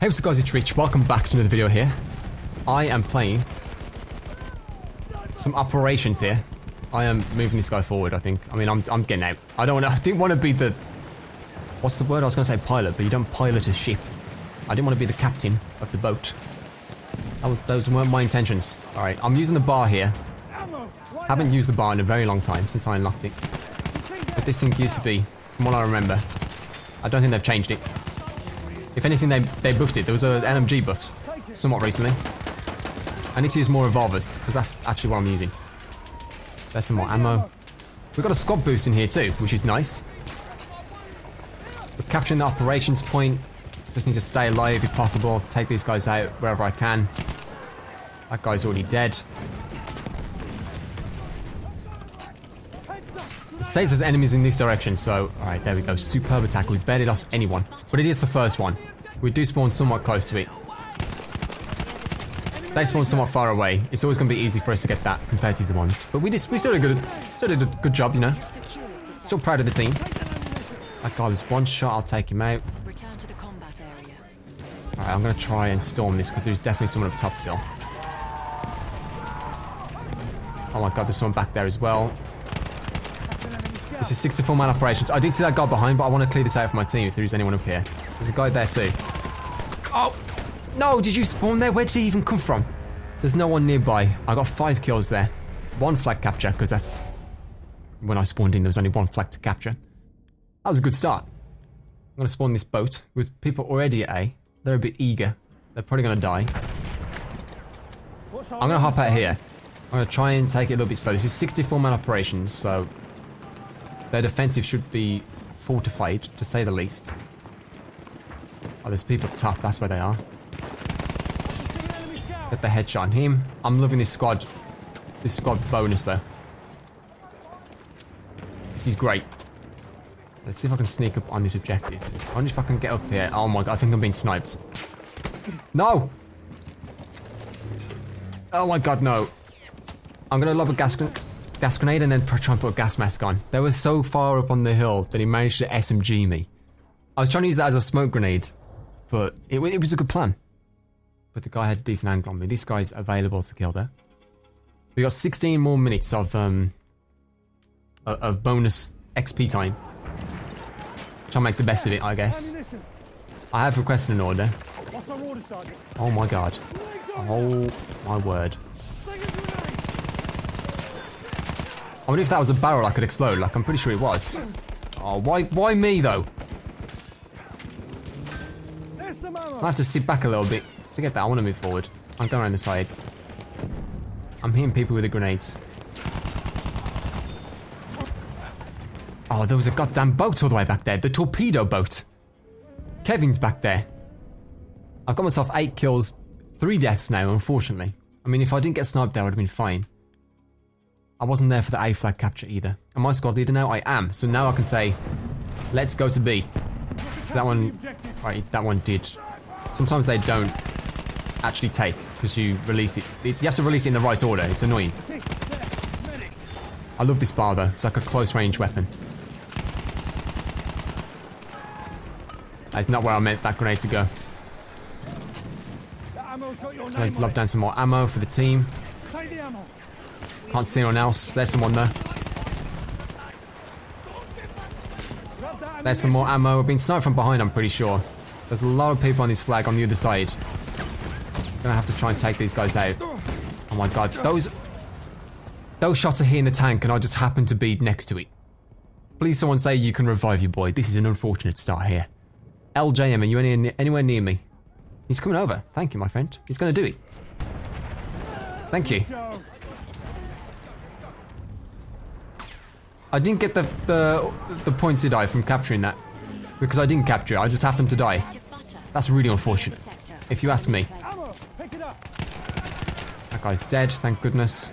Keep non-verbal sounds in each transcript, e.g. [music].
Hey what's up guys, it's Rich. Welcome back to another video here. I am playing some operations here. I am moving this guy forward, I think. I mean, I'm, I'm getting out. I don't want to, [laughs] I didn't want to be the, what's the word? I was going to say pilot, but you don't pilot a ship. I didn't want to be the captain of the boat. Was, those weren't my intentions. Alright, I'm using the bar here. Haven't used the bar in a very long time since I unlocked it. But this thing used to be, from what I remember, I don't think they've changed it. If anything, they, they buffed it. There was a LMG buff somewhat recently. I need to use more revolvers, because that's actually what I'm using. There's some more ammo. We've got a squad boost in here too, which is nice. We're capturing the operations point. Just need to stay alive if possible. Take these guys out wherever I can. That guy's already dead. It says there's enemies in this direction, so alright, there we go. Superb attack. We've barely lost anyone. But it is the first one. We do spawn somewhat close to it. They spawn somewhat far away. It's always going to be easy for us to get that compared to the ones. But we just we still did a good still did a good job, you know. Still proud of the team. That guy was one shot. I'll take him out. Return to the combat area. Alright, I'm going to try and storm this because there's definitely someone up top still. Oh my god, there's someone back there as well. This is 64 man operations. I did see that guy behind, but I want to clear this out for my team if there is anyone up here. There's a guy there too. Oh! No, did you spawn there? Where did he even come from? There's no one nearby. I got five kills there. One flag capture, because that's... When I spawned in, there was only one flag to capture. That was a good start. I'm going to spawn this boat with people already at A. They're a bit eager. They're probably going to die. I'm going to hop out here. I'm going to try and take it a little bit slow. This is 64 man operations, so their defensive should be fortified, to say the least. Oh, there's people up top. That's where they are. Get the headshot on him. I'm loving this squad. This squad bonus, though. This is great. Let's see if I can sneak up on this objective. I wonder if I can get up here. Oh my god, I think I'm being sniped. No! Oh my god, no. I'm gonna lob a gas, gren gas grenade and then try and put a gas mask on. They were so far up on the hill that he managed to SMG me. I was trying to use that as a smoke grenade, but it, it was a good plan. But the guy had a decent angle on me. This guy's available to kill there. We got 16 more minutes of um of bonus XP time. Try and make the best of it, I guess. I have requested an order. Oh my god. Oh my word. I wonder if that was a barrel I could explode. Like, I'm pretty sure it was. Oh, why, why me though? I have to sit back a little bit. Forget that. I want to move forward. I'm going around the side. I'm hitting people with the grenades. Oh, there was a goddamn boat all the way back there. The torpedo boat. Kevin's back there. I've got myself eight kills, three deaths now, unfortunately. I mean, if I didn't get sniped there, I would have been fine. I wasn't there for the A flag capture either. Am I squad leader now? I am. So now I can say, let's go to B. That one, right, that one did. Sometimes they don't actually take because you release it. You have to release it in the right order. It's annoying. I love this bar though. It's like a close range weapon. That's not where I meant that grenade to go. To lob down some more ammo for the team. Can't see anyone else. There's someone there. There's some more ammo. We're being sniped from behind, I'm pretty sure. There's a lot of people on this flag on the other side. Gonna have to try and take these guys out. Oh my god, those... Those shots are hitting the tank and I just happen to be next to it. Please someone say you can revive your boy. This is an unfortunate start here. LJM, are you any, anywhere near me? He's coming over. Thank you, my friend. He's gonna do it. Thank you. I didn't get the, the, the points, did I, from capturing that? Because I didn't capture it, I just happened to die. That's really unfortunate, if you ask me. That guy's dead, thank goodness.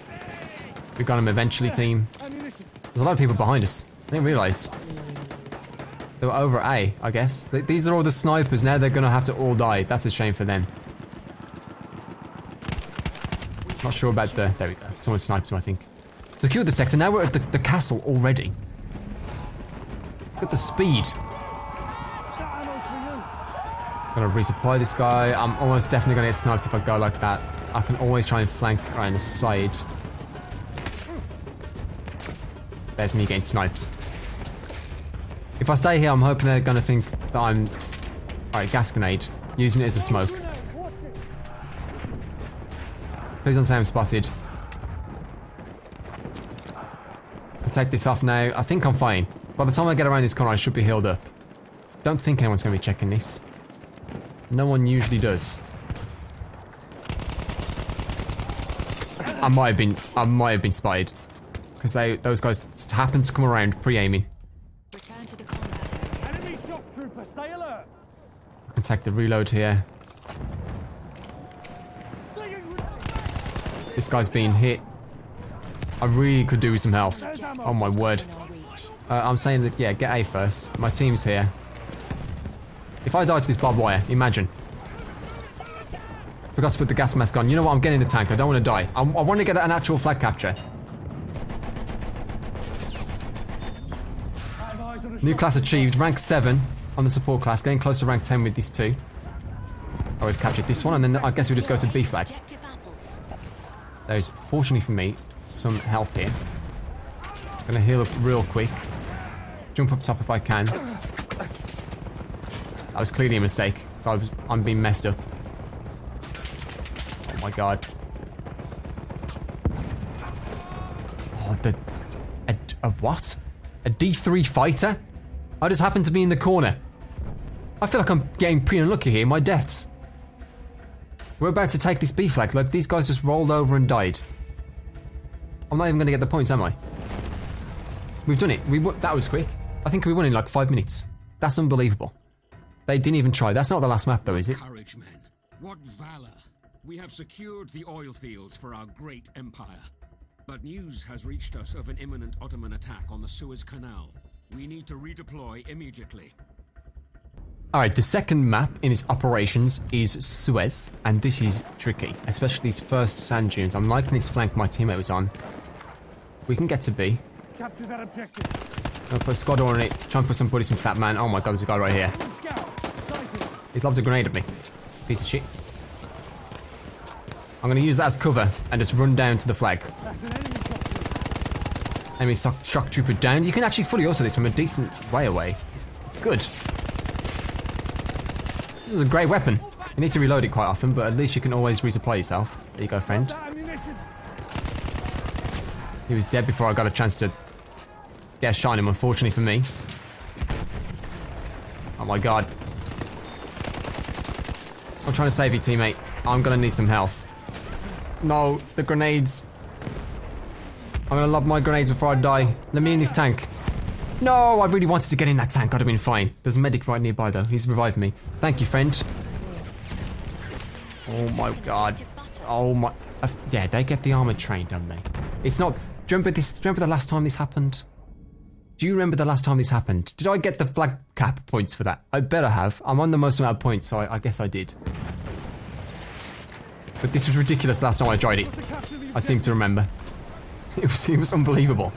We got him eventually, team. There's a lot of people behind us. I didn't realise. They were over A, I guess. Th these are all the snipers, now they're gonna have to all die. That's a shame for them. Not sure about the... There we go. Someone sniped him, I think. Secure the sector. Now we're at the, the castle already. Look at the speed. Gonna resupply this guy. I'm almost definitely gonna get sniped if I go like that. I can always try and flank around the side. There's me getting sniped. If I stay here, I'm hoping they're gonna think that I'm... Alright, gas grenade. Using it as a smoke. Please don't say I'm spotted. I'll take this off now. I think I'm fine. By the time I get around this corner, I should be healed up. Don't think anyone's gonna be checking this. No one usually does. I might have been I might have been spotted. Because they those guys happened to come around pre-aiming. Return to the combat. Enemy shock trooper, stay alert! I can take the reload here. This guy's being hit. I really could do with some health. Oh my word. Uh, I'm saying that, yeah, get A first. My team's here. If I die to this barbed wire, imagine. Forgot to put the gas mask on. You know what? I'm getting the tank. I don't want to die. I, I want to get an actual flag capture. New class achieved. Rank 7 on the support class. Getting close to rank 10 with these two. Oh, we've captured this one, and then I guess we just go to B flag. There's, fortunately for me, some health here. Gonna heal up real quick. Jump up top if I can. That was clearly a mistake. So I was, I'm being messed up. Oh my god. Oh, the... A, a what? A D3 fighter? I just happened to be in the corner. I feel like I'm getting pretty unlucky here, my deaths. We're about to take this B flag. Look, these guys just rolled over and died. I'm not even going to get the points, am I? We've done it. We w- That was quick. I think we won in like five minutes. That's unbelievable. They didn't even try. That's not the last map, though, is it? Courage, men. What valor. We have secured the oil fields for our great empire. But news has reached us of an imminent Ottoman attack on the Suez Canal. We need to redeploy immediately. Alright, the second map in its operations is Suez, and this is tricky, especially these first sand dunes. I'm liking this flank my teammate was on. We can get to B. Capture that objective. I'll put a Scudder on it, try and put some bullets into that man. Oh my god, there's a guy right here. He's lobbed a grenade at me. Piece of shit. I'm gonna use that as cover and just run down to the flag. That's an enemy shock trooper. Enemy shock, shock trooper down. You can actually fully auto this from a decent way away. It's, it's good. This is a great weapon. You need to reload it quite often, but at least you can always resupply yourself. There you go, friend. He was dead before I got a chance to get a shot on him, unfortunately for me. Oh my god. I'm trying to save you, teammate. I'm gonna need some health. No, the grenades. I'm gonna lob my grenades before I die. Let me in this tank. No, I really wanted to get in that tank. I'd have been fine. There's a medic right nearby, though. He's revived me. Thank you, friend. Oh my god. Oh my. uh, yeah, they get the armored train, don't they? It's not. Do you remember this? Do you remember the last time this happened? Do you remember the last time this happened? Did I get the flag cap points for that? I better have. I'm on the most amount of points, so I, I guess I did. But this was ridiculous last time I tried it. I seem to remember. [laughs] It was, it was unbelievable.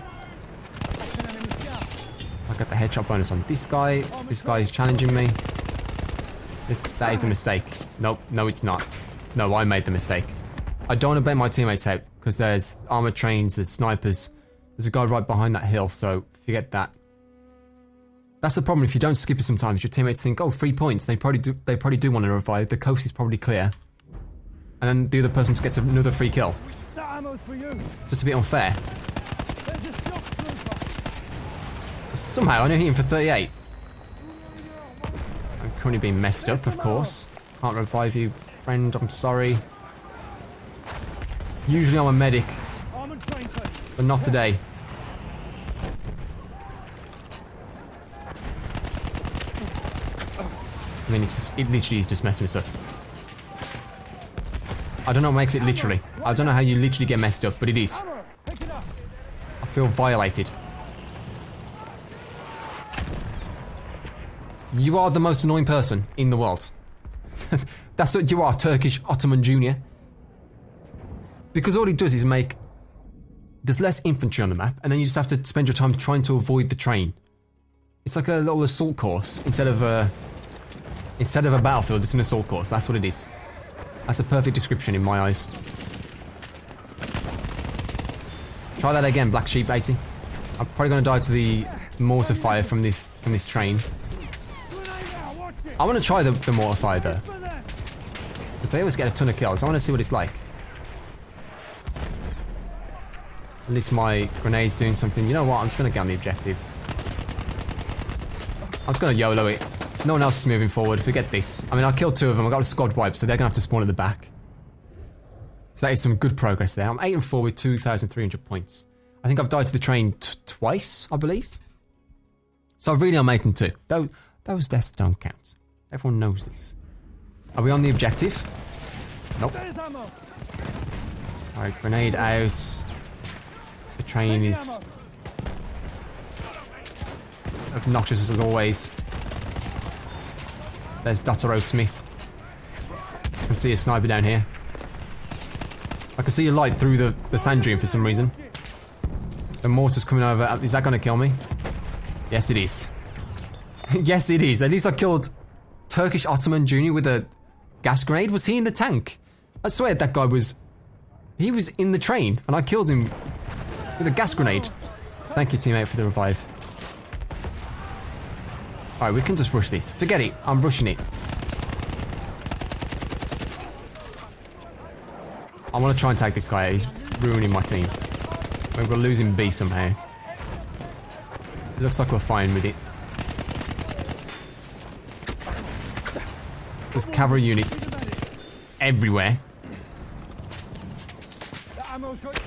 I got the headshot bonus on this guy. This guy is challenging me. That is a mistake. Nope, no it's not. No, I made the mistake. I don't want to bet my teammates out because there's armored trains, there's snipers. There's a guy right behind that hill, so forget that. That's the problem if you don't skip it sometimes. Your teammates think, oh, three points. They probably do, they probably do want to revive. The coast is probably clear. And then the other person gets another free kill. So a bit unfair. Somehow I know him for 38. I'm currently being messed up, of course. Can't revive you, friend. I'm sorry. Usually I'm a medic, Armored train set. but not today. I mean, it's just, it literally is just messing us up. I don't know what makes it literally. I don't know how you literally get messed up, but it is. Hammer. Pick it up. I feel violated. You are the most annoying person in the world. [laughs] That's what you are, Turkish Ottoman Jr. Because all he does is make. There's less infantry on the map, and then you just have to spend your time trying to avoid the train. It's like a little assault course instead of a. Instead of a battlefield, it's an assault course. That's what it is. That's a perfect description in my eyes. Try that again, Black Sheep 80. I'm probably gonna die to the mortar fire from this from this train. I wanna try the, the mortar fire though. Because they always get a ton of kills. I wanna see what it's like. At least my grenade's doing something. You know what? I'm just gonna get on the objective. I'm just gonna YOLO it. No one else is moving forward. Forget this. I mean, I killed two of them. I got a squad wipe, so they're gonna have to spawn at the back. So that is some good progress there. I'm 8 and 4 with 2,300 points. I think I've died to the train twice, I believe. So really, I'm 8 and 2. Those, those deaths don't count. Everyone knows this. Are we on the objective? Nope. Alright, grenade out. The train is obnoxious as always. There's Dottero Smith. I can see a sniper down here. I can see a light through the, the sand dune for some reason. The mortar's coming over. Uh, is that going to kill me? Yes, it is. [laughs] yes, it is. At least I killed Turkish Ottoman Jr. with a gas grenade. Was he in the tank? I swear that guy was... He was in the train, and I killed him with a gas grenade. Thank you, teammate, for the revive. Alright, we can just rush this. Forget it. I'm rushing it. I want to try and tag this guy. He's ruining my team. We're losing B somehow. It looks like we're fine with it. There's cavalry units everywhere. The ammo's got...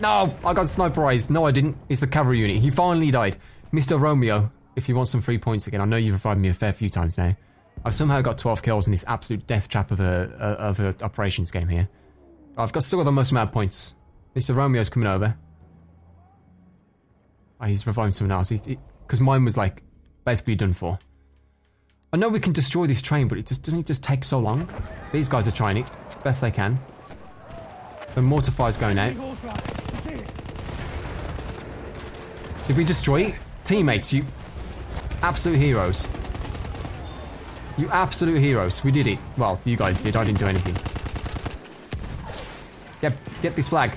No, I got sniperized. No, I didn't. It's the cavalry unit. He finally died. Mr. Romeo, if you want some free points again, I know you've revived me a fair few times now. I've somehow got 12 kills in this absolute death trap of a, of a operations game here. I've got still got the most amount of points. Mr. Romeo's coming over. Oh, he's reviving someone else. Because mine was like basically done for. I know we can destroy this train, but it just doesn't it just take so long. These guys are trying it best they can. The mortar fire's going out. Big horse rider. You see it? Did we destroy it? Teammates, you absolute heroes. You absolute heroes. We did it. Well, you guys did. I didn't do anything. Get, get this flag.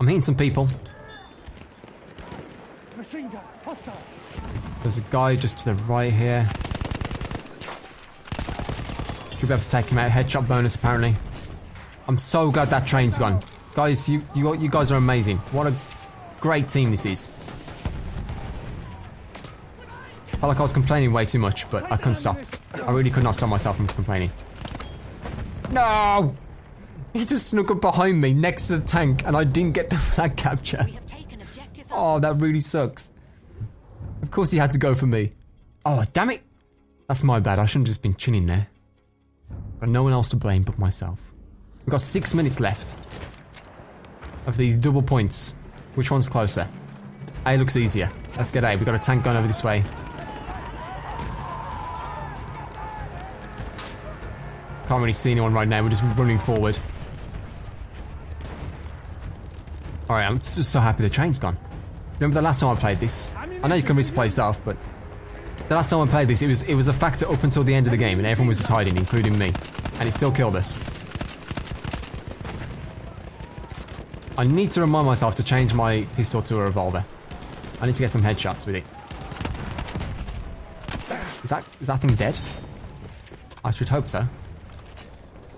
I'm hitting some people. Machine gun. Hostile. There's a guy just to the right here. Should be able to take him out. Headshot bonus, apparently. I'm so glad that train's gone. Guys, you, you, you guys are amazing. What a great team this is. I Felt like I was complaining way too much, but I couldn't stop. I really could not stop myself from complaining. No! He just snuck up behind me next to the tank and I didn't get the [laughs] flag capture. We have taken objective Oh, that really sucks. Of course he had to go for me. Oh, damn it! That's my bad. I shouldn't have just been chilling there. Got no one else to blame but myself. We've got six minutes left of these double points. Which one's closer? A looks easier. Let's get A. We've got a tank going over this way. Can't really see anyone right now. We're just running forward. Alright, I'm just so happy the train's gone. Remember the last time I played this? I know you can replay stuff, but the last time I played this, it was it was a factor up until the end of the game, and everyone was just hiding, including me, and it still killed us. I need to remind myself to change my pistol to a revolver. I need to get some headshots with it. Is that is that thing dead? I should hope so.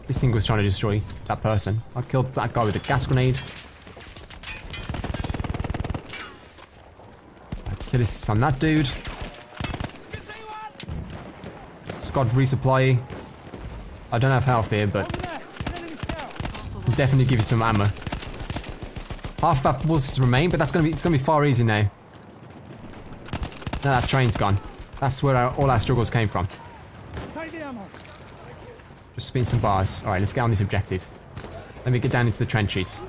This thing was trying to destroy that person. I killed that guy with a gas grenade. I Kill this on that dude. Scott resupply. I don't have health here, but definitely give you some ammo. Half of that forces remain, but that's gonna be it's gonna be far easier now. Now that train's gone. That's where our, all our struggles came from. Just spin some bars. Alright, let's get on this objective. Let me get down into the trenches.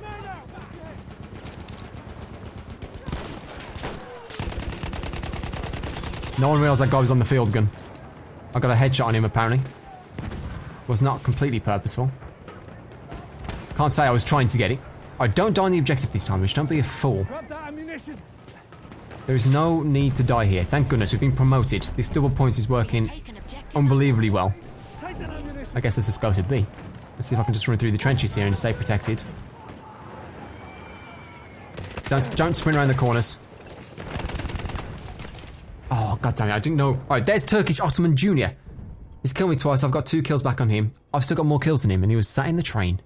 No one realised that guy was on the field gun. I got a headshot on him apparently. Was not completely purposeful. Can't say I was trying to get it. Alright, don't die on the objective this time, Rich. Don't be a fool. Grab that ammunition. There is no need to die here. Thank goodness we've been promoted. This double points is working unbelievably well. Take that ammunition. I guess this is go to B. Let's see if I can just run through the trenches here and stay protected. Don't, don't sprint around the corners. Oh, god damn it, I didn't know. Alright, there's Turkish Ottoman Jr. He's killed me twice, I've got two kills back on him. I've still got more kills than him, and he was sat in the train.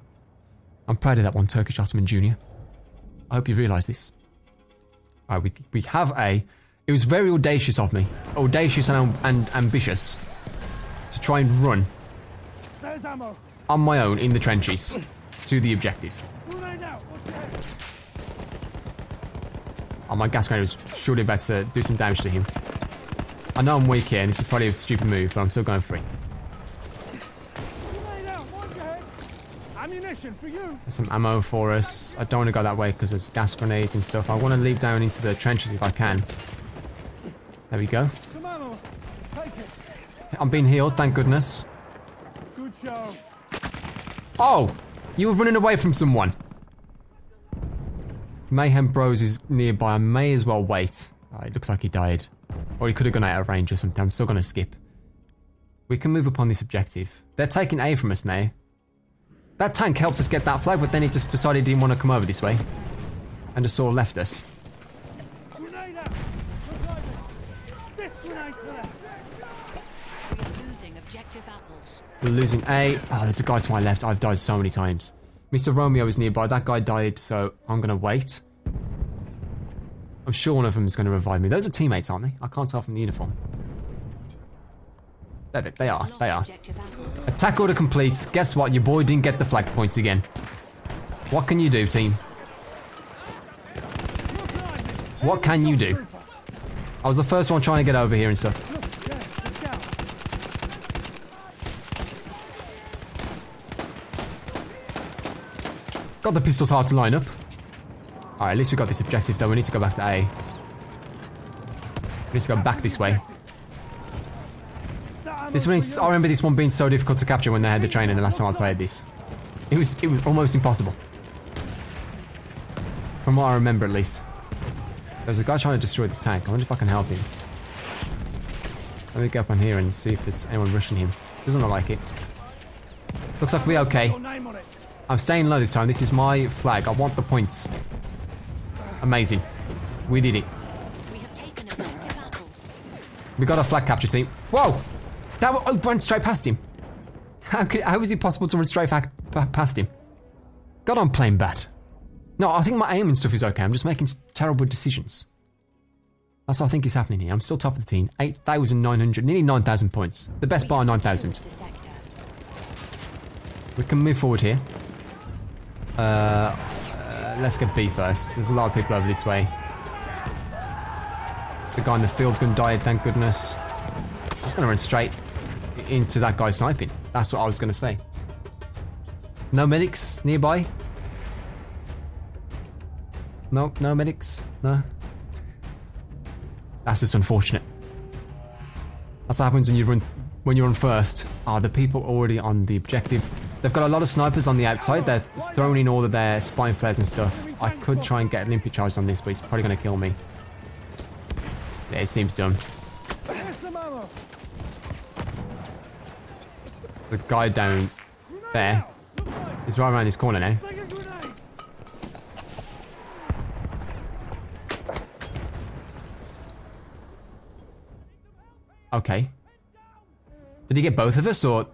I'm proud of that one, Turkish Ottoman Jr. I hope you realise this. Alright, we, we have a... It was very audacious of me. Audacious and, and ambitious. To try and run on my own in the trenches to the objective. Oh, my gas grenade was surely about to do some damage to him. I know I'm weak here, and this is probably a stupid move, but I'm still going for it. Grenade out. Watch your head. Ammunition for you. There's some ammo for us. I don't want to go that way because there's gas grenades and stuff. I want to leap down into the trenches if I can. There we go. I'm being healed, thank goodness. Good show. Oh! You were running away from someone! Mayhem Bros is nearby. I may as well wait. Oh, it looks like he died. Or he could have gone out of range or something. I'm still going to skip. We can move upon this objective. They're taking A from us now. That tank helped us get that flag, but then he just decided he didn't want to come over this way. And just sort of left us. We're losing A. Oh, there's a guy to my left. I've died so many times. Mr. Romeo is nearby. That guy died, so I'm going to wait. I'm sure one of them is going to revive me. Those are teammates, aren't they? I can't tell from the uniform. They, they are. They are. Attack order complete. Guess what? Your boy didn't get the flag points again. What can you do, team? Look like it. What can you do? I was the first one trying to get over here and stuff. Look, the scout. Got the pistols hard to line up. Alright, at least we got this objective though. We need to go back to A. We need to go back this way. This one is, I remember this one being so difficult to capture when they had the training the last time I played this. It was it was almost impossible. From what I remember at least. There's a guy trying to destroy this tank. I wonder if I can help him. Let me go up on here and see if there's anyone rushing him. Doesn't look like it. Looks like we're okay. Your name on it. I'm staying low this time. This is my flag. I want the points. Amazing. We did it. We have taken objective apples. We got a flag capture team. Whoa! That oh, ran straight past him. How could, how is it possible to run straight fa- past him? God, I'm playing bad. No, I think my aim and stuff is okay. I'm just making terrible decisions. That's what I think is happening here. I'm still top of the team. 8,900, nearly 9,000 points. The best bar, 9,000. secured the sector. We can move forward here. Uh, uh, let's get B first. There's a lot of people over this way. The guy in the field's gonna die, thank goodness. He's gonna run straight into that guy sniping. That's what I was gonna say. No medics nearby? No, no medics? No? That's just unfortunate. That's what happens when you run when you run first. Ah, the people already on the objective. They've got a lot of snipers on the outside. They're throwing in all of their spine flares and stuff. I could try and get Olympic charged on this, but he's probably gonna kill me. Yeah, it seems done. Here's some ammo. The guy down there Look right around this corner now. Okay. Did he get both of us or?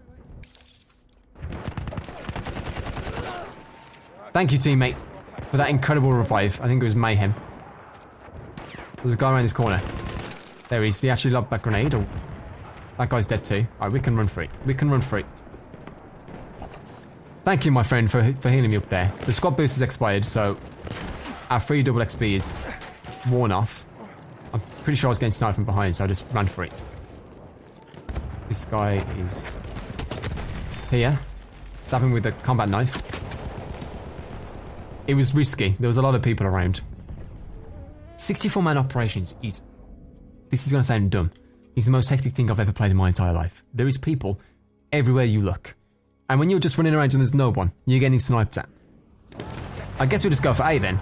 Thank you, teammate, for that incredible revive. I think it was mayhem. There's a guy around this corner. There he is. Did he actually lob that grenade? Or that guy's dead too. Alright, we can run it. We can run it. Thank you, my friend, for for healing me up there. The squad boost has expired, so our free double XP is worn off. I'm pretty sure I was getting sniped from behind, so I just ran for it. This guy is here. Stab him with a combat knife. It was risky. There was a lot of people around. 64 man operations is. This is going to sound dumb. It's the most hectic thing I've ever played in my entire life. There is people everywhere you look. And when you're just running around and there's no one, you're getting sniped at. I guess we'll just go for A then.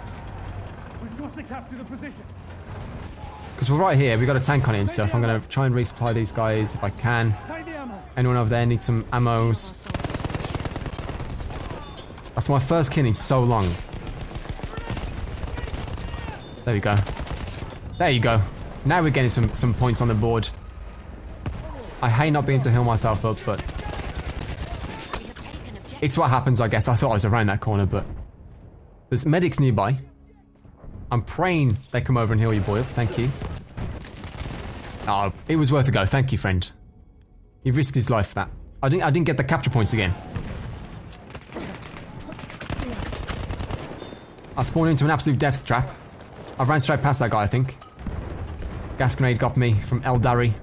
We've got to capture the position. Because we're right here, we've got a tank on it and stuff. I'm gonna try and resupply these guys if I can. Take the ammo. Anyone over there need some ammos? That's my first kill in so long. There we go. There you go. Now we're getting some, some points on the board. I hate not being to heal myself up, but it's what happens, I guess. I thought I was around that corner, but there's medics nearby. I'm praying they come over and heal you, boy. Thank you. Oh, it was worth a go. Thank you, friend. He risked his life for that. I didn't. I didn't get the capture points again. I spawned into an absolute death trap. I ran straight past that guy. I think. Gas grenade got me from Eldari.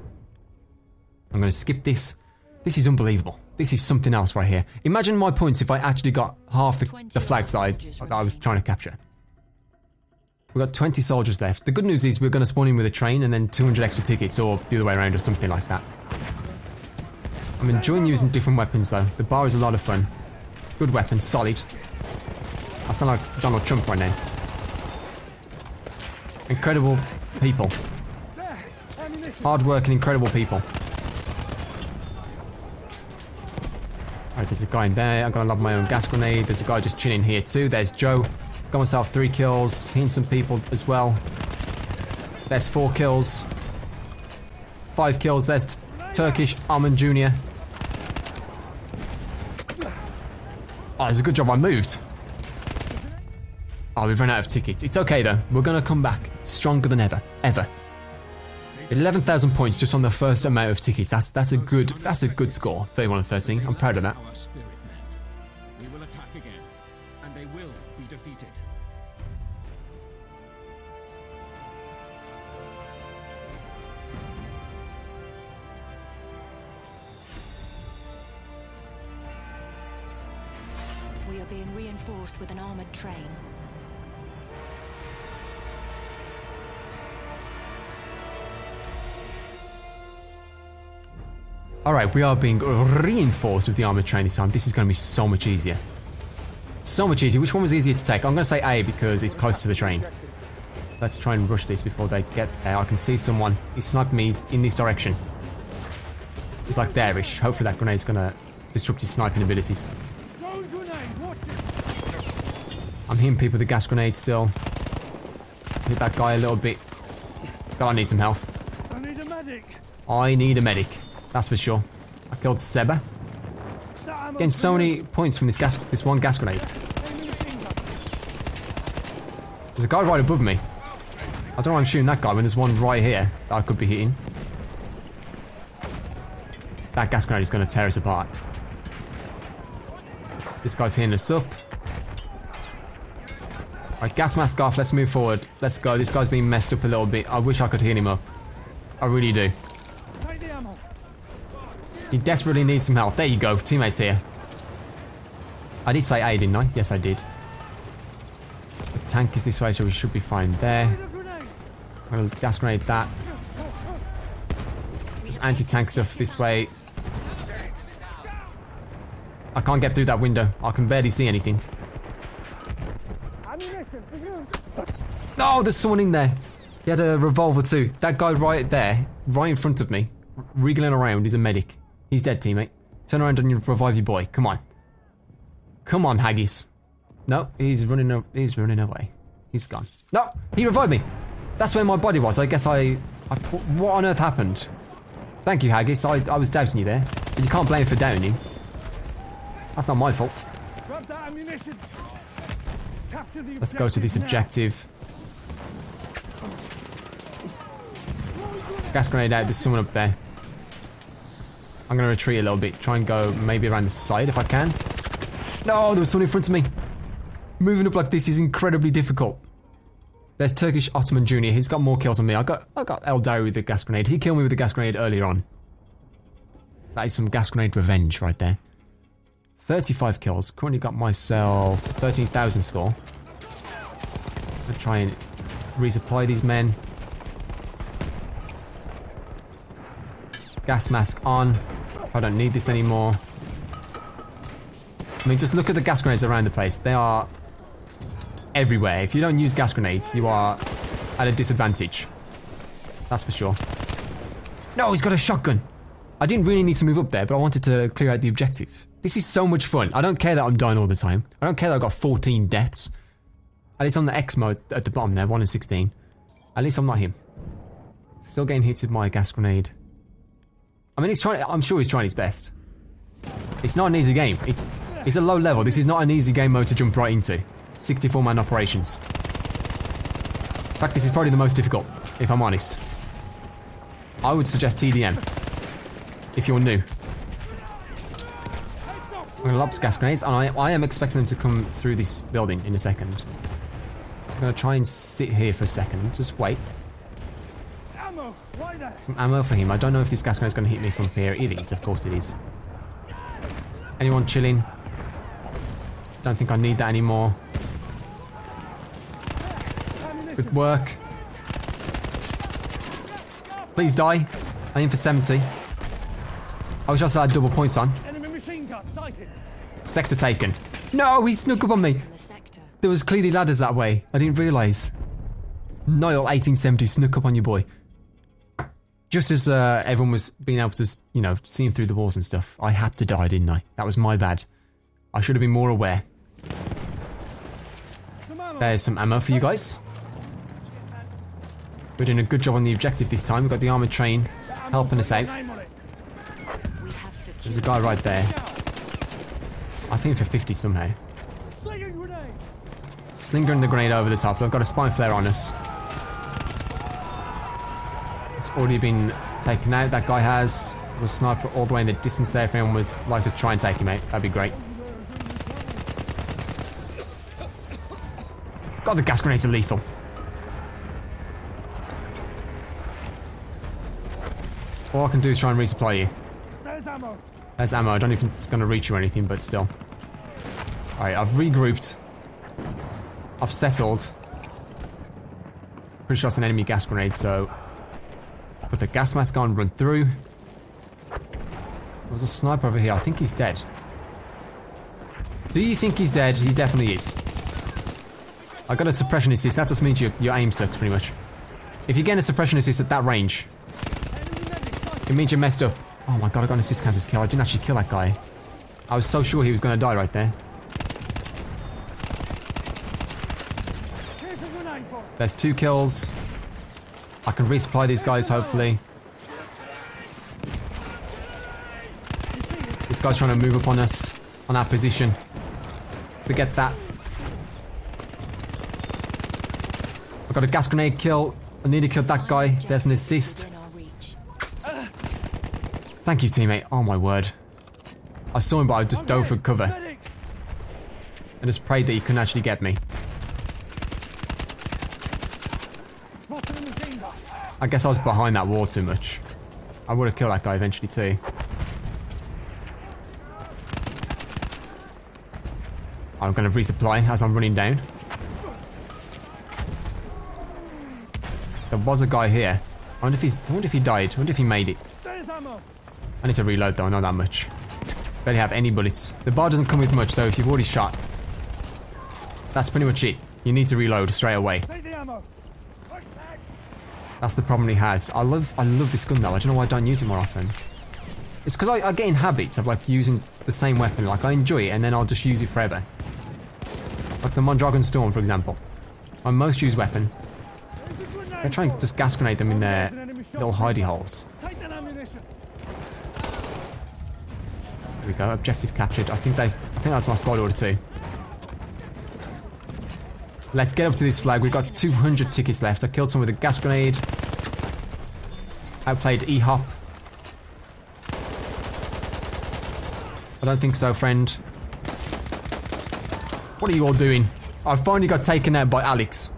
I'm going to skip this. This is unbelievable. This is something else right here. Imagine my points if I actually got half the, the flags that I, that I was trying to capture. We've got 20 soldiers left. The good news is we're going to spawn in with a train and then 200 extra tickets or the other way around or something like that. I'm enjoying using different weapons though. The bar is a lot of fun. Good weapon, solid. I sound like Donald Trump right now. Incredible people. Hard working, incredible people. Alright, there's a guy in there. I'm gonna love my own gas grenade. There's a guy just chilling here too. There's Joe. Got myself three kills. Hitting some people as well. There's four kills. Five kills. There's Turkish Ottoman Jr. Oh, ah, it's a good job I moved. Oh, we've run out of tickets. It's okay though. We're gonna come back stronger than ever. Ever. 11,000 points just on the first amount of tickets. That's that's a good that's a good score. 31 and 13. I'm proud of that. Attack again, and they will be defeated. We are being reinforced with an armored train. All right, we are being reinforced with the armored train this time. This is going to be so much easier. So much easier. Which one was easier to take? I'm going to say A because it's close to the train. Let's try and rush this before they get there. I can see someone. He sniped me. He's in this direction. He's like there-ish. Hopefully that grenade's going to disrupt his sniping abilities. Throwing grenade. Watch it. I'm hitting people with a gas grenade still. Hit that guy a little bit. God, I need some health. I need a medic. I need a medic. That's for sure. I killed Seba. Getting so many points from this gas, this one gas grenade. Enemy machine gun. There's a guy right above me. I don't know why I'm shooting that guy when there's one right here that I could be hitting. That gas grenade is going to tear us apart. This guy's hitting us up. Right, gas mask off. Let's move forward. Let's go. This guy's been messed up a little bit. I wish I could heal him up. I really do. He desperately needs some help. There you go. Teammates here. I did say A, didn't I? Yes, I did. Tank is this way, so we should be fine there. Gonna gas grenade that. There's anti-tank stuff this way. I can't get through that window. I can barely see anything. You. Oh, there's someone in there. He had a revolver too. That guy right there, right in front of me, wriggling around, is a medic. He's dead, teammate. Turn around and revive your boy. Come on. Come on, Haggis. No, he's running. He's running away. He's gone. No, he revived me. That's where my body was. I guess I. I what on earth happened? Thank you, Haggis. I, I was doubting you there. But you can't blame me for downing. That's not my fault. Let's go to this objective. Gas grenade out, there's someone up there. I'm gonna retreat a little bit, try and go maybe around the side if I can. No, there was someone in front of me. Moving up like this is incredibly difficult. There's Turkish Ottoman Jr. He's got more kills than me. I got I got Eldari with a gas grenade. He killed me with a gas grenade earlier on. That is some gas grenade revenge right there. 35 kills. Currently got myself 13,000 score. I'll try and resupply these men. Gas mask on. I don't need this anymore. I mean, just look at the gas grenades around the place. They are everywhere. If you don't use gas grenades, you are at a disadvantage. That's for sure. No, he's got a shotgun. I didn't really need to move up there, but I wanted to clear out the objective. This is so much fun. I don't care that I'm dying all the time. I don't care that I've got 14 deaths. At least on the X mode at the bottom there, 1 in 16. At least I'm not him. Still getting hit with my gas grenade. I mean, he's trying. I'm sure he's trying his best. It's not an easy game. It's it's a low level. This is not an easy game mode to jump right into. 64 man operations. In fact, this is probably the most difficult, if I'm honest. I would suggest TDM. If you're new. I'm gonna lob gas grenades, and I, I am expecting them to come through this building in a second. I'm gonna try and sit here for a second. Just wait. Some ammo for him. I don't know if this gas grenade is gonna hit me from here. It is, of course it is. Anyone chilling? Don't think I need that anymore. Ammunition! Good work. Please die. I aim for 70. I was just had double points on. Enemy machine gun sighted! Sector taken. No, he snuck up on me. In the sector. There was clearly ladders that way. I didn't realise. Niall 1870 snuck up on your boy. Just as uh, everyone was being able to, you know, see him through the walls and stuff, I had to die, didn't I? That was my bad. I should have been more aware. There's some ammo for you guys. We're doing a good job on the objective this time. We've got the armoured train helping us out. There's a guy right there. I think for 50 somehow. Slingering the grenade over the top. I've got a spine flare on us. It's already been taken out. That guy has the sniper all the way in the distance there. If anyone would like to try and take him out, that'd be great. God, the gas grenades are lethal. All I can do is try and resupply you. There's ammo! There's ammo. I don't if it's going to reach you or anything, but still. Alright, I've regrouped. I've settled. Pretty sure it's an enemy gas grenade, so... Put the gas mask on, run through. There's a sniper over here. I think he's dead. Do you think he's dead? He definitely is. I got a suppression assist. That just means your, your aim sucks, pretty much. If you get a suppression assist at that range, Enemy medic sighted! It means you messed up. Oh my god, I got an assist counter's kill. I didn't actually kill that guy. I was so sure he was going to die right there. There's two kills. I can resupply these guys, hopefully. This guy's trying to move up on us, on our position. Forget that. I got a gas grenade kill. I nearly killed that guy. There's an assist. Thank you, teammate. Oh my word. I saw him, but I just I'm dove for cover. I just prayed that he couldn't actually get me. I guess I was behind that wall too much. I would have killed that guy eventually too. I'm going to resupply as I'm running down. There was a guy here. I wonder if he's. I wonder if he died. I wonder if he made it. There's ammo! I need to reload though, not that much. Barely have any bullets. The bar doesn't come with much, so if you've already shot, that's pretty much it. You need to reload straight away. Take the ammo! That's the problem he has. I love I love this gun though. I don't know why I don't use it more often. It's because I, I get in habits of like using the same weapon. Like I enjoy it and then I'll just use it forever. Like the Mondragon Storm, for example. My most used weapon. There's a grenade I try and just gas grenade them in their There's an enemy shot. little hidey holes. We go. Objective captured. I think they. I think that's my squad order too. Let's get up to this flag. We've got 200 tickets left. I killed someone with a gas grenade. Outplayed E-Hop. I don't think so, friend. What are you all doing? I finally got taken out by Alex.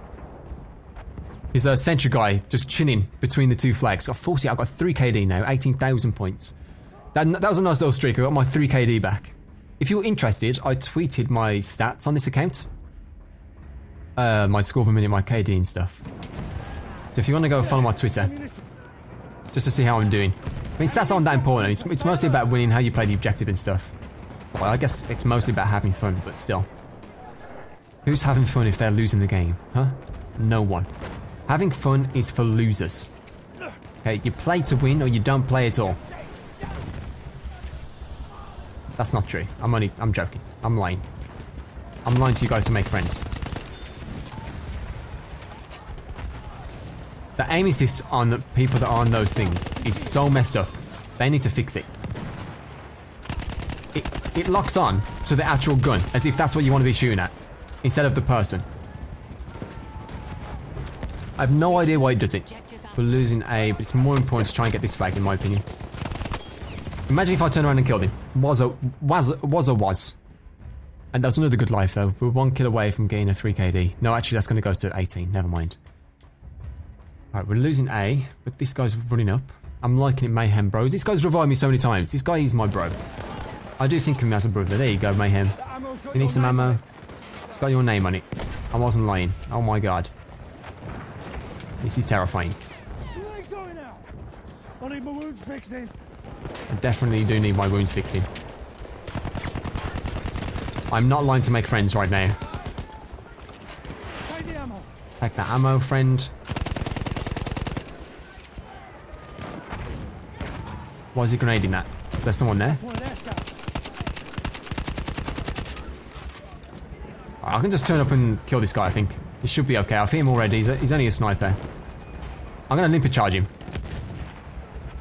He's a sentry guy, just chinning between the two flags. Got 40, I've got 3 KD now, 18,000 points. That, that was a nice little streak. I got my 3 KD back. If you're interested, I tweeted my stats on this account. Uh, my score per minute, my KD and stuff. So if you want to go follow my Twitter, just to see how I'm doing. I mean, stats aren't that important. It's, it's mostly about winning, how you play the objective and stuff. Well, I guess it's mostly about having fun, but still. Who's having fun if they're losing the game, huh? No one. Having fun is for losers. Okay, you play to win or you don't play at all. That's not true. I'm only, I'm joking. I'm lying. I'm lying to you guys to make friends. The aim assist on people that are on those things is so messed up. They need to fix it. It, it locks on to the actual gun, as if that's what you want to be shooting at, instead of the person. I have no idea why it does it. We're losing A, but it's more important to try and get this flag, in my opinion. Imagine if I turned around and killed him. Was a was a, was a was. And that's another good life though. We're one kill away from getting a 3KD. No, actually that's going to go to 18. Never mind. Alright, we're losing A, but this guy's running up. I'm liking it, Mayhem Bros. This guy's revived me so many times. This guy is my bro. I do think of him as a brother. There you go, Mayhem. You need some ammo? It's got your name on it. I wasn't lying. Oh my god. This is terrifying. I need my wounds fixing. I definitely do need my wounds fixing. I'm not lying to make friends right now. Take the ammo. Friend. Why is he grenading that? Is there someone there? I can just turn up and kill this guy, I think. He should be okay. I've hit him already. He's, a, he's only a sniper. I'm going to limpet charge him.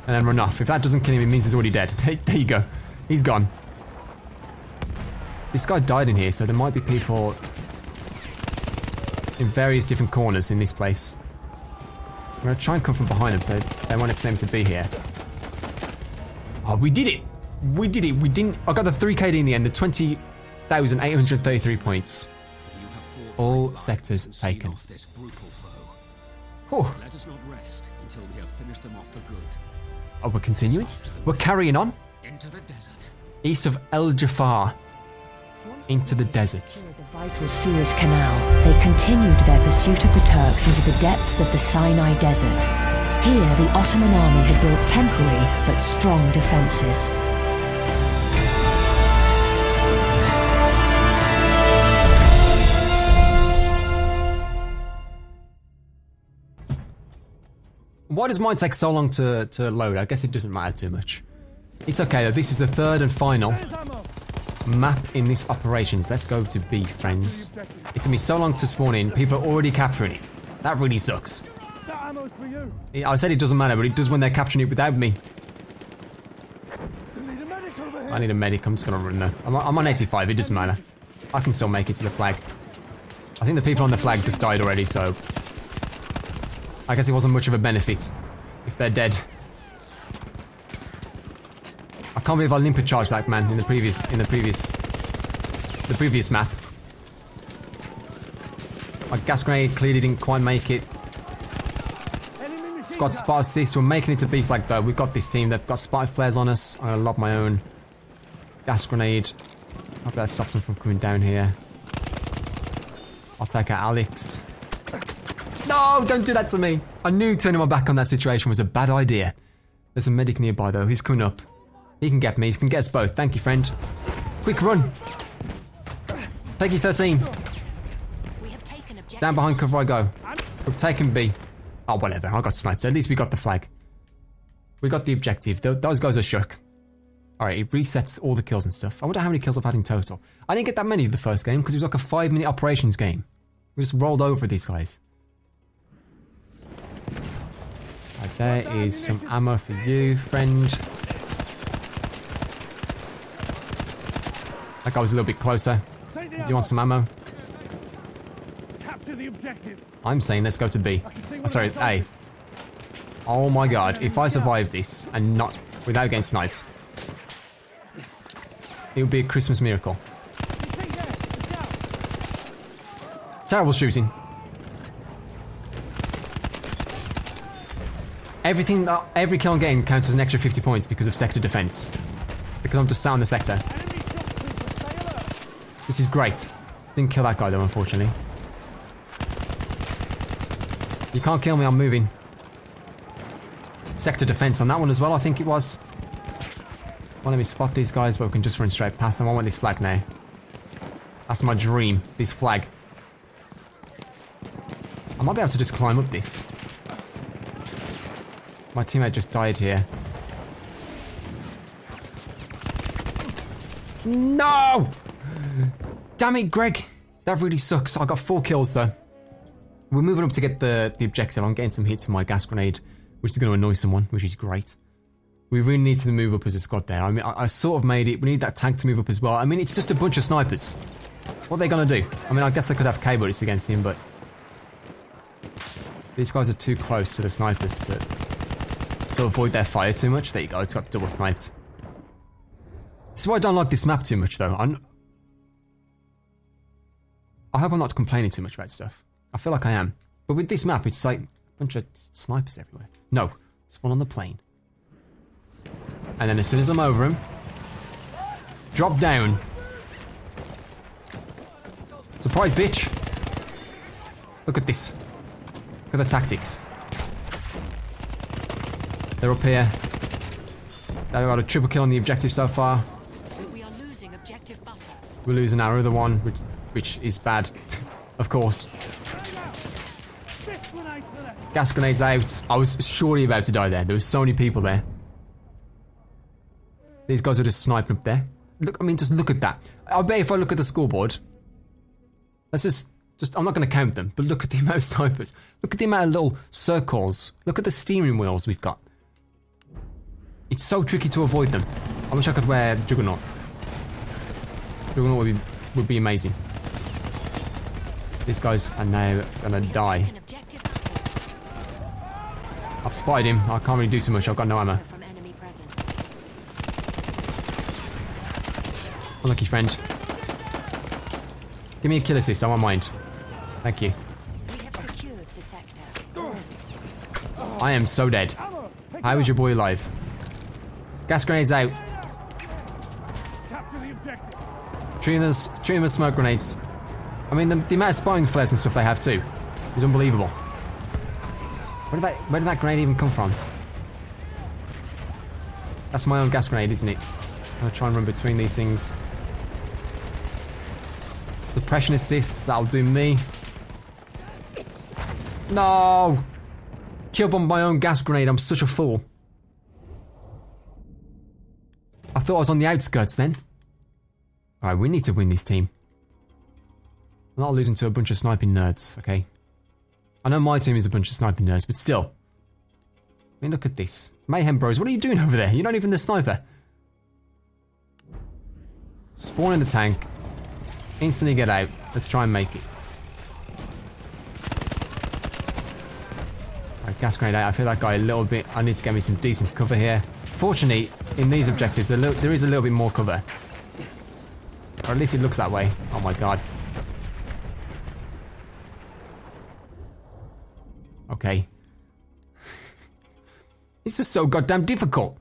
And then run off. If that doesn't kill him, it means he's already dead. [laughs] There, you go. He's gone. This guy died in here, so there might be people in various different corners in this place. I'm going to try and come from behind them so they won't expect me to be here. Oh, we did it! We did it. We didn't. I got the 3KD in the end, the 20,833 points. All sectors taken. Oh, Let us not rest until we have finished them off for good. Oh, we're continuing. We're carrying on. Into the desert. East of El Jafar, into the desert. the vital Suez Canal, they continued their pursuit of the Turks into the depths of the Sinai Desert. Here, the Ottoman army had built temporary but strong defenses. Why does mine take so long to, to load? I guess it doesn't matter too much. It's okay though, this is the third and final map in this operations. Let's go to B, friends. It took me so long to spawn in, people are already capturing it. That really sucks. I said it doesn't matter, but it does when they're capturing it without me. I need a medic, I'm just gonna run. I'm, I'm on 85, it doesn't matter. I can still make it to the flag. I think the people on the flag just died already, so... I guess it wasn't much of a benefit if they're dead. I can't believe I limpet charged that man in the previous in the previous the previous map. My gas grenade clearly didn't quite make it. Squad spot assist. We're making it to B flag though. We've got this team. They've got spy flares on us. I'm gonna lob my own gas grenade. Hopefully that stops them from coming down here. I'll take out Alex. No, don't do that to me. I knew turning my back on that situation was a bad idea. There's a medic nearby though. He's coming up. He can get me. He can get us both. Thank you, friend. Quick run. Peggy 13. We have taken objective. Down behind cover I go. We've taken B. Oh, whatever. I got sniped. At least we got the flag. We got the objective. Th- those guys are shook. Alright, it resets all the kills and stuff. I wonder how many kills I've had in total. I didn't get that many the first game because it was like a five minute operations game. We just rolled over these guys. There is some ammo for you, friend. That guy was a little bit closer. You want some ammo? Capture the objective. I'm saying let's go to B. I can see one Oh, sorry, A. Oh my god, if I survive this and not without getting sniped, it would be a Christmas miracle. You see there? The scout. Terrible shooting. Everything uh, every kill I'm getting counts as an extra 50 points because of sector defense. Because I'm just sat on the sector. This is great. Didn't kill that guy though, unfortunately. You can't kill me, I'm moving. Sector defense on that one as well, I think it was. Well, let me spot these guys, but we can just run straight past them. I want this flag now. That's my dream, this flag. I might be able to just climb up this. My teammate just died here. No! Damn it, Greg. That really sucks. I got four kills though. We're moving up to get the, the objective. I'm getting some hits from my gas grenade, which is going to annoy someone, which is great. We really need to move up as a squad there. I mean, I, I sort of made it. We need that tank to move up as well. I mean, it's just a bunch of snipers. What are they going to do? I mean, I guess they could have K-bullets against him, but... These guys are too close to the snipers to, to avoid their fire too much. There you go, it's got double sniped. This is why I don't like this map too much, though. I'm, I hope I'm not complaining too much about stuff. I feel like I am. But with this map, it's like a bunch of snipers everywhere. No, spawn on the plane. And then as soon as I'm over him, drop down. Surprise, bitch. Look at this. Look at the tactics. They're up here. They've got a triple kill on the objective so far. We are losing objective butter. We're losing our other one, which, which is bad, [laughs] of course. This grenade for them. Gas grenades out. I was surely about to die there. There was so many people there. These guys are just sniping up there. Look, I mean, just look at that. I bet if I look at the scoreboard, let's just, just, I'm not going to count them, but look at the [laughs] amount of snipers. Look at the amount of little circles. Look at the steering wheels we've got. It's so tricky to avoid them. I wish I could wear Juggernaut. Juggernaut would be, would be amazing. These guys are now gonna die. An objective apples. I've spotted him. I can't really do too much. I've got no ammo. Unlucky friend. Give me a kill assist. I won't mind. Thank you. We have secured the sector. I am so dead. How is your boy alive? Gas grenades out. Capture the objective. Treating them as smoke grenades. I mean, the, the amount of spotting flares and stuff they have too is unbelievable. Where did that, where did that grenade even come from? That's my own gas grenade, isn't it? I'm gonna try and run between these things. Suppression assist, that'll do me. No! Killed by my own gas grenade, I'm such a fool. I thought I was on the outskirts then. Alright, we need to win this team. I'm not losing to a bunch of sniping nerds, okay? I know my team is a bunch of sniping nerds, but still. I mean, look at this. Mayhem Bros, what are you doing over there? You're not even the sniper. Spawn in the tank. Instantly get out. Let's try and make it. Alright, gas grenade out. I feel that guy a little bit. I need to get me some decent cover here. Fortunately, in these objectives, there is a little bit more cover. Or at least it looks that way. Oh my god. Okay. [laughs] it's just so goddamn difficult.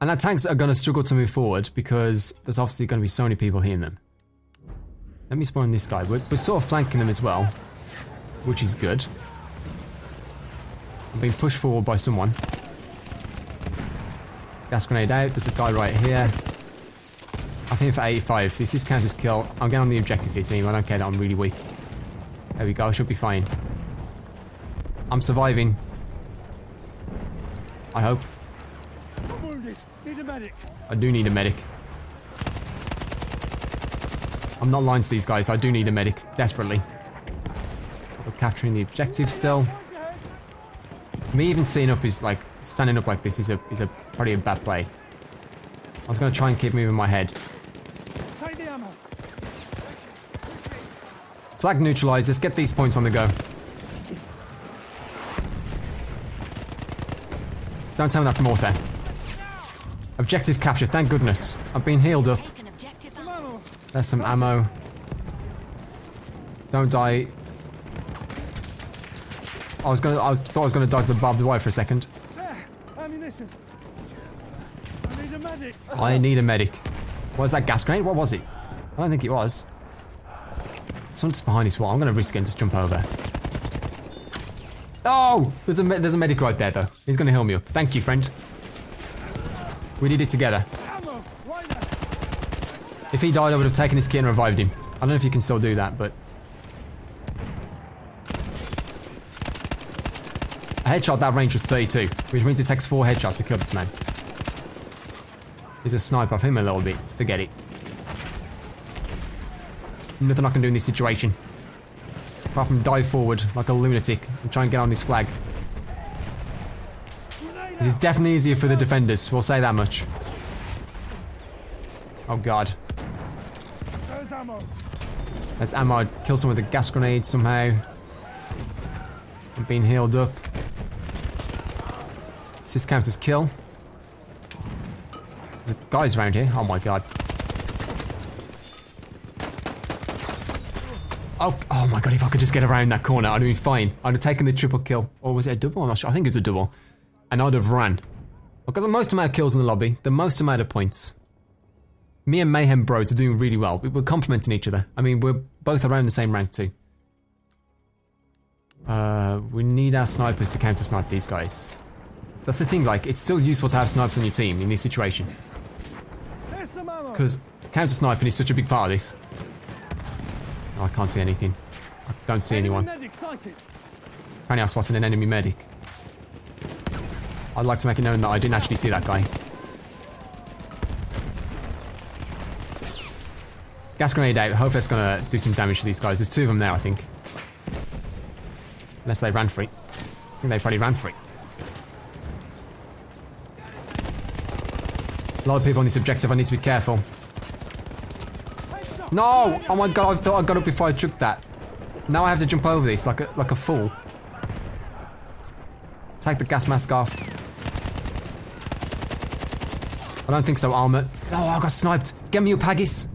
And our tanks are going to struggle to move forward because there's obviously going to be so many people hitting them. Let me spawn this guy. We're, we're sort of flanking them as well, which is good. I'm being pushed forward by someone. Gas grenade out. There's a guy right here. I think for 85. This is counts as kill. I'm getting on the objective here, team. I don't care that I'm really weak. There we go. I should be fine. I'm surviving. I hope. I'm wounded. Need a medic. I do need a medic. I'm not lying to these guys. I do need a medic desperately. We're capturing the objective still. Me even seeing up is like standing up like this is a is a probably a bad play. I was gonna try and keep moving my head. Take the ammo. Flag neutralized. Let's get these points on the go. Don't tell me that's mortar. Objective capture. Thank goodness. I've been healed up. Take an objective apples. There's some ammo. Don't die. I was gonna. I was thought I was gonna die to the barbed wire for a second. I need a medic. I need a medic. Was that gas grenade? What was it? I don't think it was. Someone's just behind this wall. I'm gonna risk it and just jump over. Oh, there's a there's a medic right there though. He's gonna heal me up. Thank you, friend. We did it together. Ammo. Right there. If he died, I would have taken his key and revived him. I don't know if you can still do that, but. Headshot that range was 32, which means it takes four headshots to kill this man. He's a sniper of him a little bit. Forget it. Nothing I can do in this situation. Apart from dive forward like a lunatic and try and get on this flag. This is definitely easier for the defenders, we'll say that much. Oh god. Let's ammo. Kill someone with a gas grenade somehow. I'm being healed up. This counts as kill. There's guys around here. Oh my god. Oh, oh my god, if I could just get around that corner, I'd have been fine. I'd have taken the triple kill. Or was it a double? I'm not sure. I think it's a double. And I'd have ran. I've got the most amount of kills in the lobby, the most amount of points. Me and Mayhem Bros are doing really well. We- We're complementing each other. I mean, we're both around the same rank too. Uh, we need our snipers to counter snipe these guys. That's the thing, like, it's still useful to have snipers on your team in this situation. There's some ammo. Because counter sniping is such a big part of this. Oh, I can't see anything. I don't see anyone. Enemy medic sighted. Apparently I spotted an enemy medic. I'd like to make it known that I didn't actually see that guy. Gas grenade out. Hopefully that's gonna do some damage to these guys. There's two of them there, I think. Unless they ran free. I think they probably ran free. Lot of people on this objective. I need to be careful. No! Oh my god! I thought I got up before I took that. Now I have to jump over this like a like a fool. Take the gas mask off. I don't think so, armor. No, oh, I got sniped. Get me up, Haggis.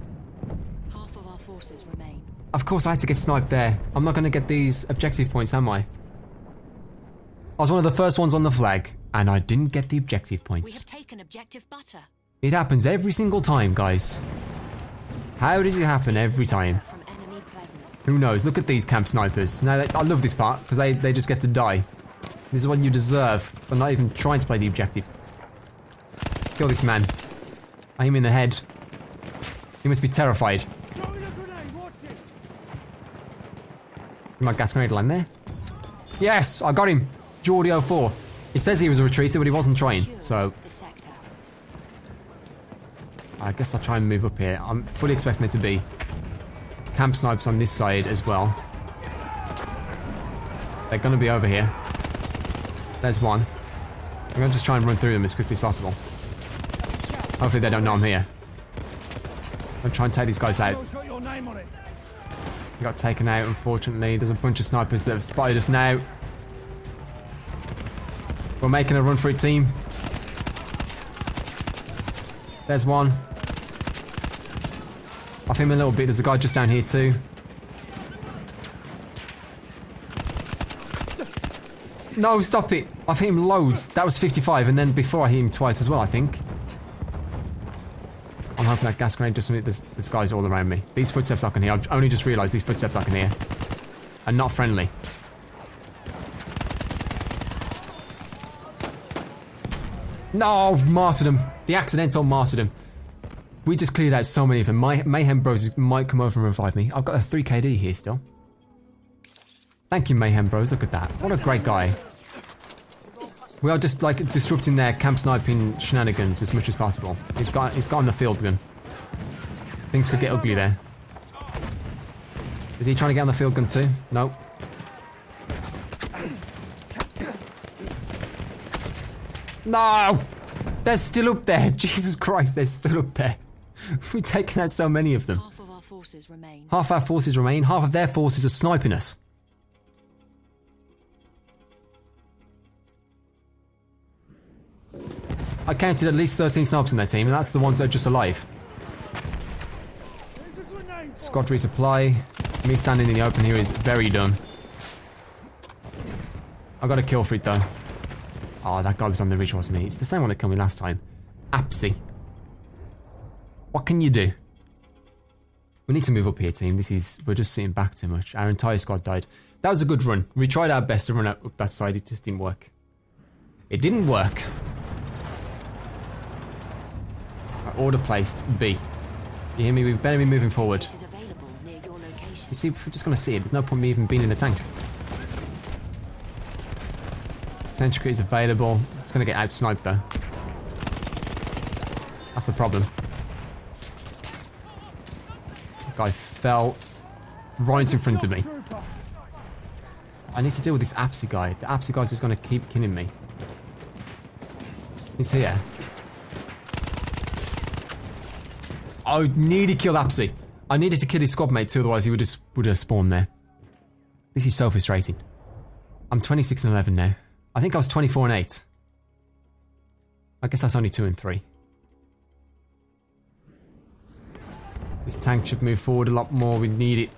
Half of our forces remain. Of course I had to get sniped there. I'm not gonna get these objective points, am I? I was one of the first ones on the flag, and I didn't get the objective points. We have taken objective butter. It happens every single time, guys. How does it happen every time? From enemy presence. Who knows? Look at these camp snipers. Now, they, I love this part because they, they just get to die. This is what you deserve for not even trying to play the objective. Kill this man. I him in the head. He must be terrified. Throwing a grenade. Watch it. Did my gas grenade land there? Yes, I got him. Geordie 04. It says he was a retreater, but he wasn't trying. So. I guess I'll try and move up here. I'm fully expecting it to be camp snipes on this side as well. They're going to be over here. There's one. I'm going to just try and run through them as quickly as possible. Hopefully they don't know I'm here. I'm trying to take these guys out. It's got taken out, unfortunately. There's a bunch of snipers that have spotted us now. We're making a run for team. There's one. Off him a little bit. There's a guy just down here too. No, stop it. I've hit him loads. That was 55, and then before I hit him twice as well, I think. I'm hoping that gas grenade doesn't hit this, this guy's all around me. These footsteps I can hear. I've only just realised these footsteps I can hear. And not friendly. No, martyrdom. The accidental martyrdom. We just cleared out so many of them. My Mayhem Bros might come over and revive me. I've got a 3KD here still. Thank you, Mayhem Bros. Look at that. What a great guy. We are just like disrupting their camp sniping shenanigans as much as possible. He's got he's got on the field gun. Things could get ugly there. Is he trying to get on the field gun too? No. No! They're still up there. [laughs] Jesus Christ, they're still up there. [laughs] We've taken out so many of them. Half of our forces remain. Half our forces remain, half of their forces are sniping us. I counted at least 13 snipers in their team, and that's the ones that are just alive. There's a grenade. Squad resupply. Me standing in the open here is very dumb. I got a kill for it though. Oh, that guy was on the ridge, wasn't he? It's the same one that killed me last time. Apsy. What can you do? We need to move up here, team. This is we're just sitting back too much. Our entire squad died. That was a good run. We tried our best to run up that side. It just didn't work. It didn't work. Our order placed B. You hear me? We better be moving forward. It is available near your location. You see, we're just gonna see it, there's no point me even being in the tank. Sentry kit is available. It's gonna get out-sniped though. That's the problem. Guy fell right in front of me. I need to deal with this Apsy guy. The Apsy guy's just gonna keep killing me. He's here. I need to kill Apsy. I needed to kill his squad mate too, otherwise he would have would have spawned there. This is so frustrating. I'm 26 and 11 now. I think I was 24 and 8. I guess that's only 2 and 3. This tank should move forward a lot more. We need it.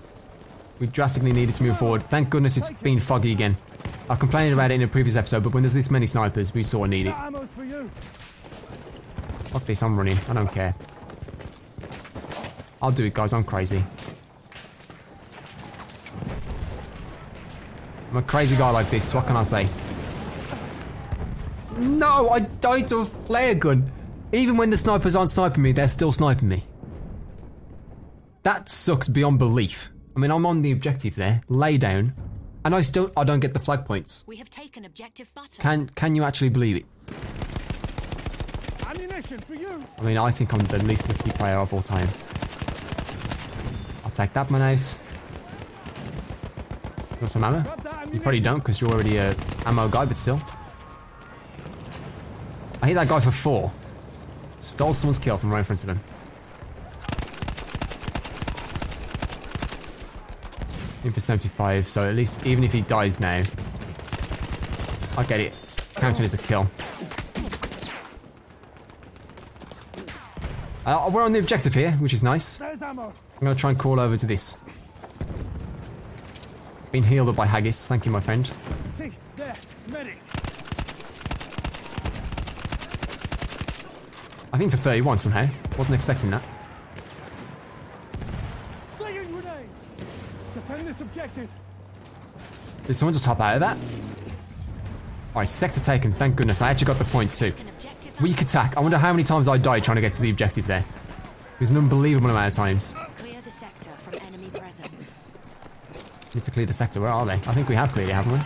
We drastically need it to move forward. Thank goodness it's been foggy again. I complained about it in a previous episode, but when there's this many snipers, we sort of need it. That for you. Fuck this, I'm running. I don't care. I'll do it, guys. I'm crazy. I'm a crazy guy like this. What can I say? No, I died to a flare gun. Even when the snipers aren't sniping me, they're still sniping me. That sucks beyond belief. I mean, I'm on the objective there. Lay down. And I still I don't get the flag points. We have taken objective butter. Can can you actually believe it? Ammunition for you. I mean, I think I'm the least lucky player of all time. I'll take that man out. Got some ammo? Grab. You probably don't because you're already a ammo guy, but still. I hit that guy for four. Stole someone's kill from right in front of him. In for 75, so at least even if he dies now, I get it. Counting as a kill. Uh, we're on the objective here, which is nice. I'm gonna try and crawl over to this. Been healed up by Haggis, thank you my friend. I think for 31 somehow. Wasn't expecting that. Slinging grenade. Defend this objective. Did someone just hop out of that? Alright, sector taken, thank goodness. I actually got the points too. Weak attack. I wonder how many times I died trying to get to the objective there. It was an unbelievable amount of times. Clear the sector from enemy presence. Need to clear the sector. Where are they? I think we have cleared it, haven't we?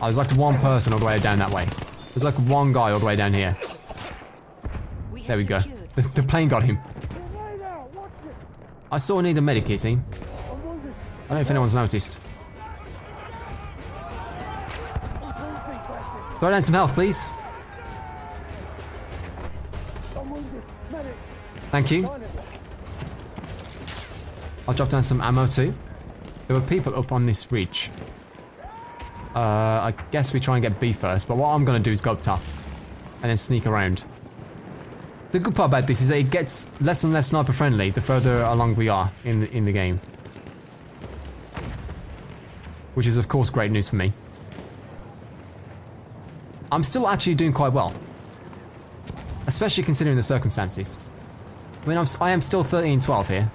Oh, there's like one person all the way down that way. There's like one guy all the way down here. We There we go. The, the plane got him. Grenade out. Watch it. I of need a medic team. Don't know if anyone's noticed. Throw down some health, please. Thank you. I'll drop down some ammo too. There were people up on this ridge. Uh, I guess we try and get B first, but what I'm gonna do is go up top and then sneak around. The good part about this is that it gets less and less sniper friendly the further along we are in the, in the game. Which is of course great news for me. I'm still actually doing quite well. Especially considering the circumstances. I mean, I'm, I am still 13-12 here.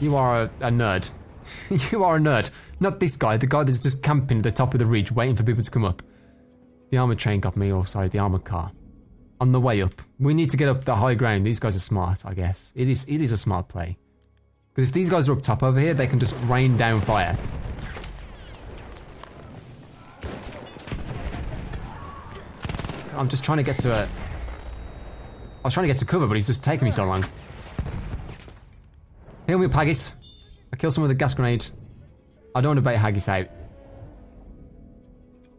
You are a, a nerd. [laughs] you are a nerd. Not this guy, the guy that's just camping at the top of the ridge waiting for people to come up. The armored train got me, or sorry, the armored car. On the way up. We need to get up the high ground. These guys are smart, I guess. It is it is a smart play. Because if these guys are up top over here, they can just rain down fire. I'm just trying to get to a... I was trying to get to cover, but he's just taking me so long. Heal me Haggis. I killed someone with a gas grenade. I don't want to bait Haggis out.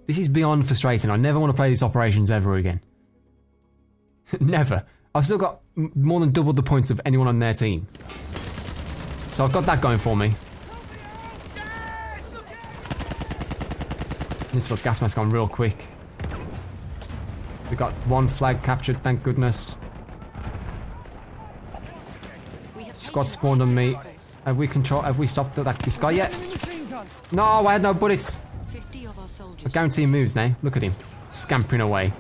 This is beyond frustrating. I never want to play these operations ever again. [laughs] never. I've still got more than double the points of anyone on their team. So I've got that going for me. Need to put gas mask on real quick. We got one flag captured, thank goodness. Squad spawned on me. Have we control? Have we stopped that this guy yet? No, I had no bullets. 50 I guarantee he moves now. Look at him, scampering away.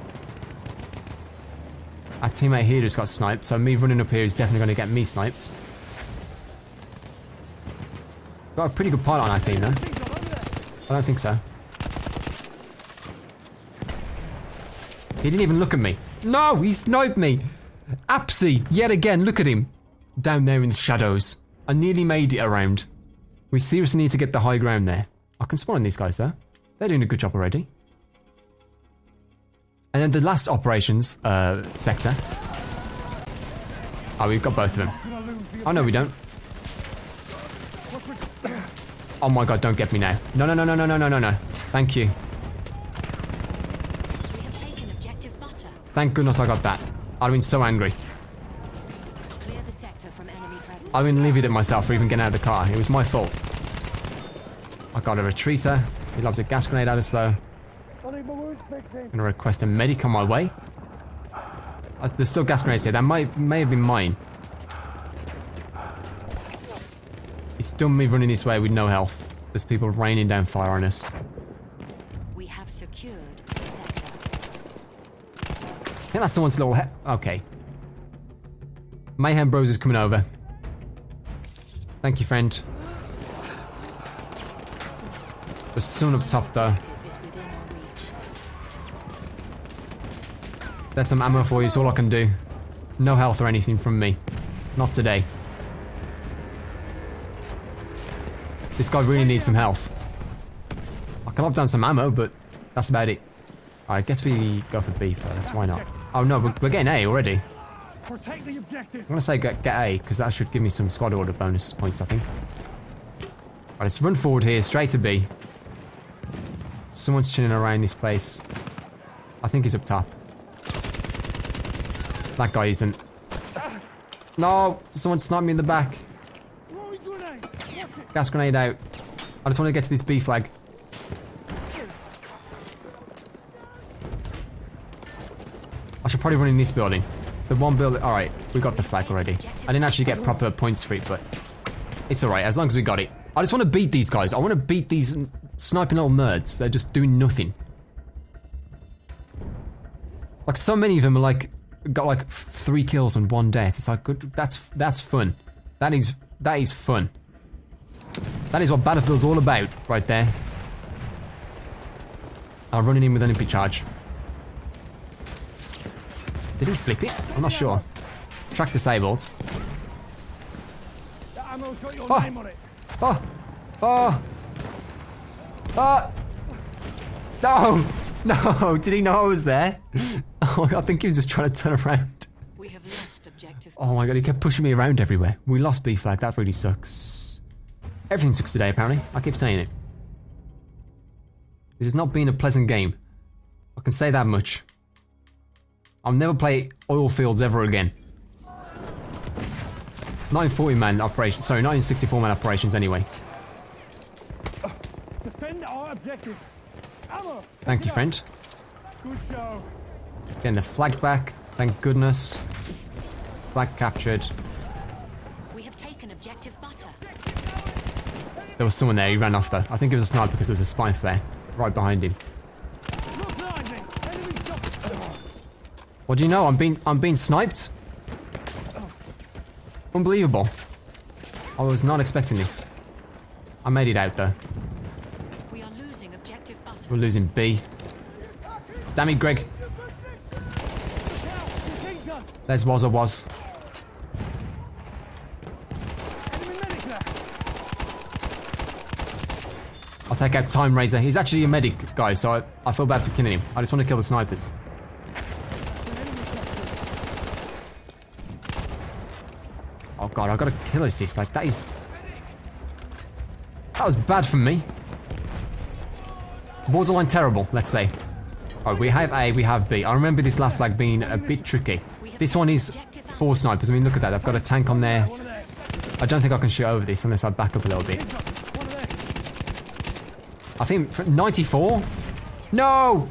Our teammate here just got sniped, so me running up here is definitely going to get me sniped. Got a pretty good pilot on our team, though. I don't think so. He didn't even look at me. No, he sniped me. Apsy, yet again, look at him. Down there in the shadows. I nearly made it around. We seriously need to get the high ground there. I can spawn on these guys though. They're doing a good job already. And then the last operations uh, sector. Oh, we've got both of them. Oh no, we don't. Oh my god, don't get me now. No, no, no, no, no, no, no, no, no. Thank you. We have taken objective butter. Thank goodness I got that. I'd have been so angry. Clear the sector from enemy presence. I'd have been livid at myself for even getting out of the car. It was my fault. I got a retreater. He lobbed a gas grenade at us though. I need my wounds fixing. I'm gonna request a medic on my way. Uh, there's still gas grenades here. That might may have been mine. It's done me running this way with no health. There's people raining down fire on us. We have secured the sector. I think that's someone's little he- Okay. Mayhem Bros is coming over. Thank you, friend. There's someone up top though. Objective is within our reach. There's some ammo for you, it's all I can do. No health or anything from me. Not today. This guy really needs some health. I can lock down some ammo, but that's about it. I guess we go for B first, why not? Oh no, we're, we're getting A already. I'm gonna say get, get A, because that should give me some squad order bonus points, I think. Right, let's run forward here, straight to B. Someone's chilling around this place. I think he's up top. That guy isn't. No! Someone sniped me in the back. Throwing grenade. Watch it. Gas grenade out. I just want to get to this B flag. I should probably run in this building. It's the one building. Alright, we got the flag already. I didn't actually get proper points for it, but it's alright as long as we got it. I just want to beat these guys. I want to beat these sniping little nerds. They're just doing nothing. Like so many of them are like got like three kills and one death. It's like good. That's that's fun. That is that is fun. That is what Battlefield's all about, right there. I'm running in with an MP charge. Did he flip it? I'm not sure. Track disabled. That ammo's got your Oh. on it. Oh! Oh! Oh! No! No! [laughs] Did he know I was there? [laughs] Oh, I think he was just trying to turn around. We have lost objective. Oh my god, he kept pushing me around everywhere. We lost B flag, that really sucks. Everything sucks today, apparently. I keep saying it. This has not been a pleasant game. I can say that much. I'll never play oil fields ever again. 940 man operation, sorry, 1964 man operations anyway. Defend our objective. Ammo. Thank you, friend. Good show. Getting the flag back, thank goodness. Flag captured. There was someone there, he ran off though. I think it was a sniper because there was a spy flare right behind him. Look behind me. Enemy shot. What do you know? I'm being I'm being sniped. Unbelievable. I was not expecting this. I made it out though. We are losing objective butter. We're losing B. Damn it, Greg. Look out. Machine. There's was or was. Enemy medic there. I'll take out Time Razor. He's actually a medic, guys, so I, I feel bad for killing him. I just want to kill the snipers. Oh god, I got a kill assist. Like that is. That was bad from me. Borderline terrible, let's say. Alright, we have A, we have B. I remember this last flag being a bit tricky. This one is four snipers. I mean, look at that. They've got a tank on. There. I don't think I can shoot over this unless I back up a little bit. I think 94? No!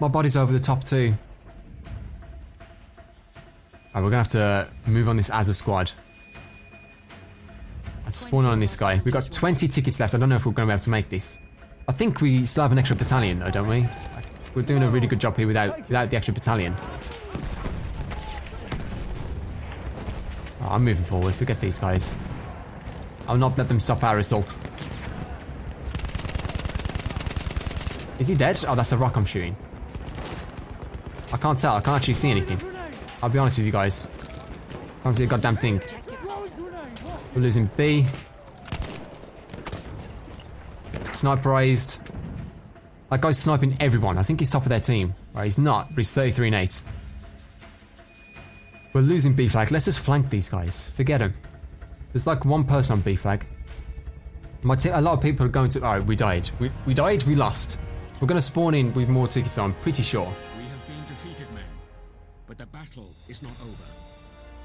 My body's over the top too. Alright, we're gonna have to move on this as a squad. I've spawned on this guy. We've got 20 tickets left. I don't know if we're gonna be able to make this. I think we still have an extra battalion though, don't we? We're doing a really good job here without without the extra battalion. I'm moving forward. Forget these guys. I'll not let them stop our assault. Is he dead? Oh, that's a rock I'm shooting. I can't tell. I can't actually see anything. I'll be honest with you guys. I Can't see a goddamn thing. We're losing B. Sniper sniperized. That guy's sniping everyone. I think he's top of their team. Right, he's not, but he's 33 and 8. We're losing B flag. Let's just flank these guys. Forget him. There's like one person on B flag. My lot of people are going to. Alright, we died. We, we died, we lost. We're going to spawn in with more tickets, I'm pretty sure. We have been defeated, men. But the battle is not over.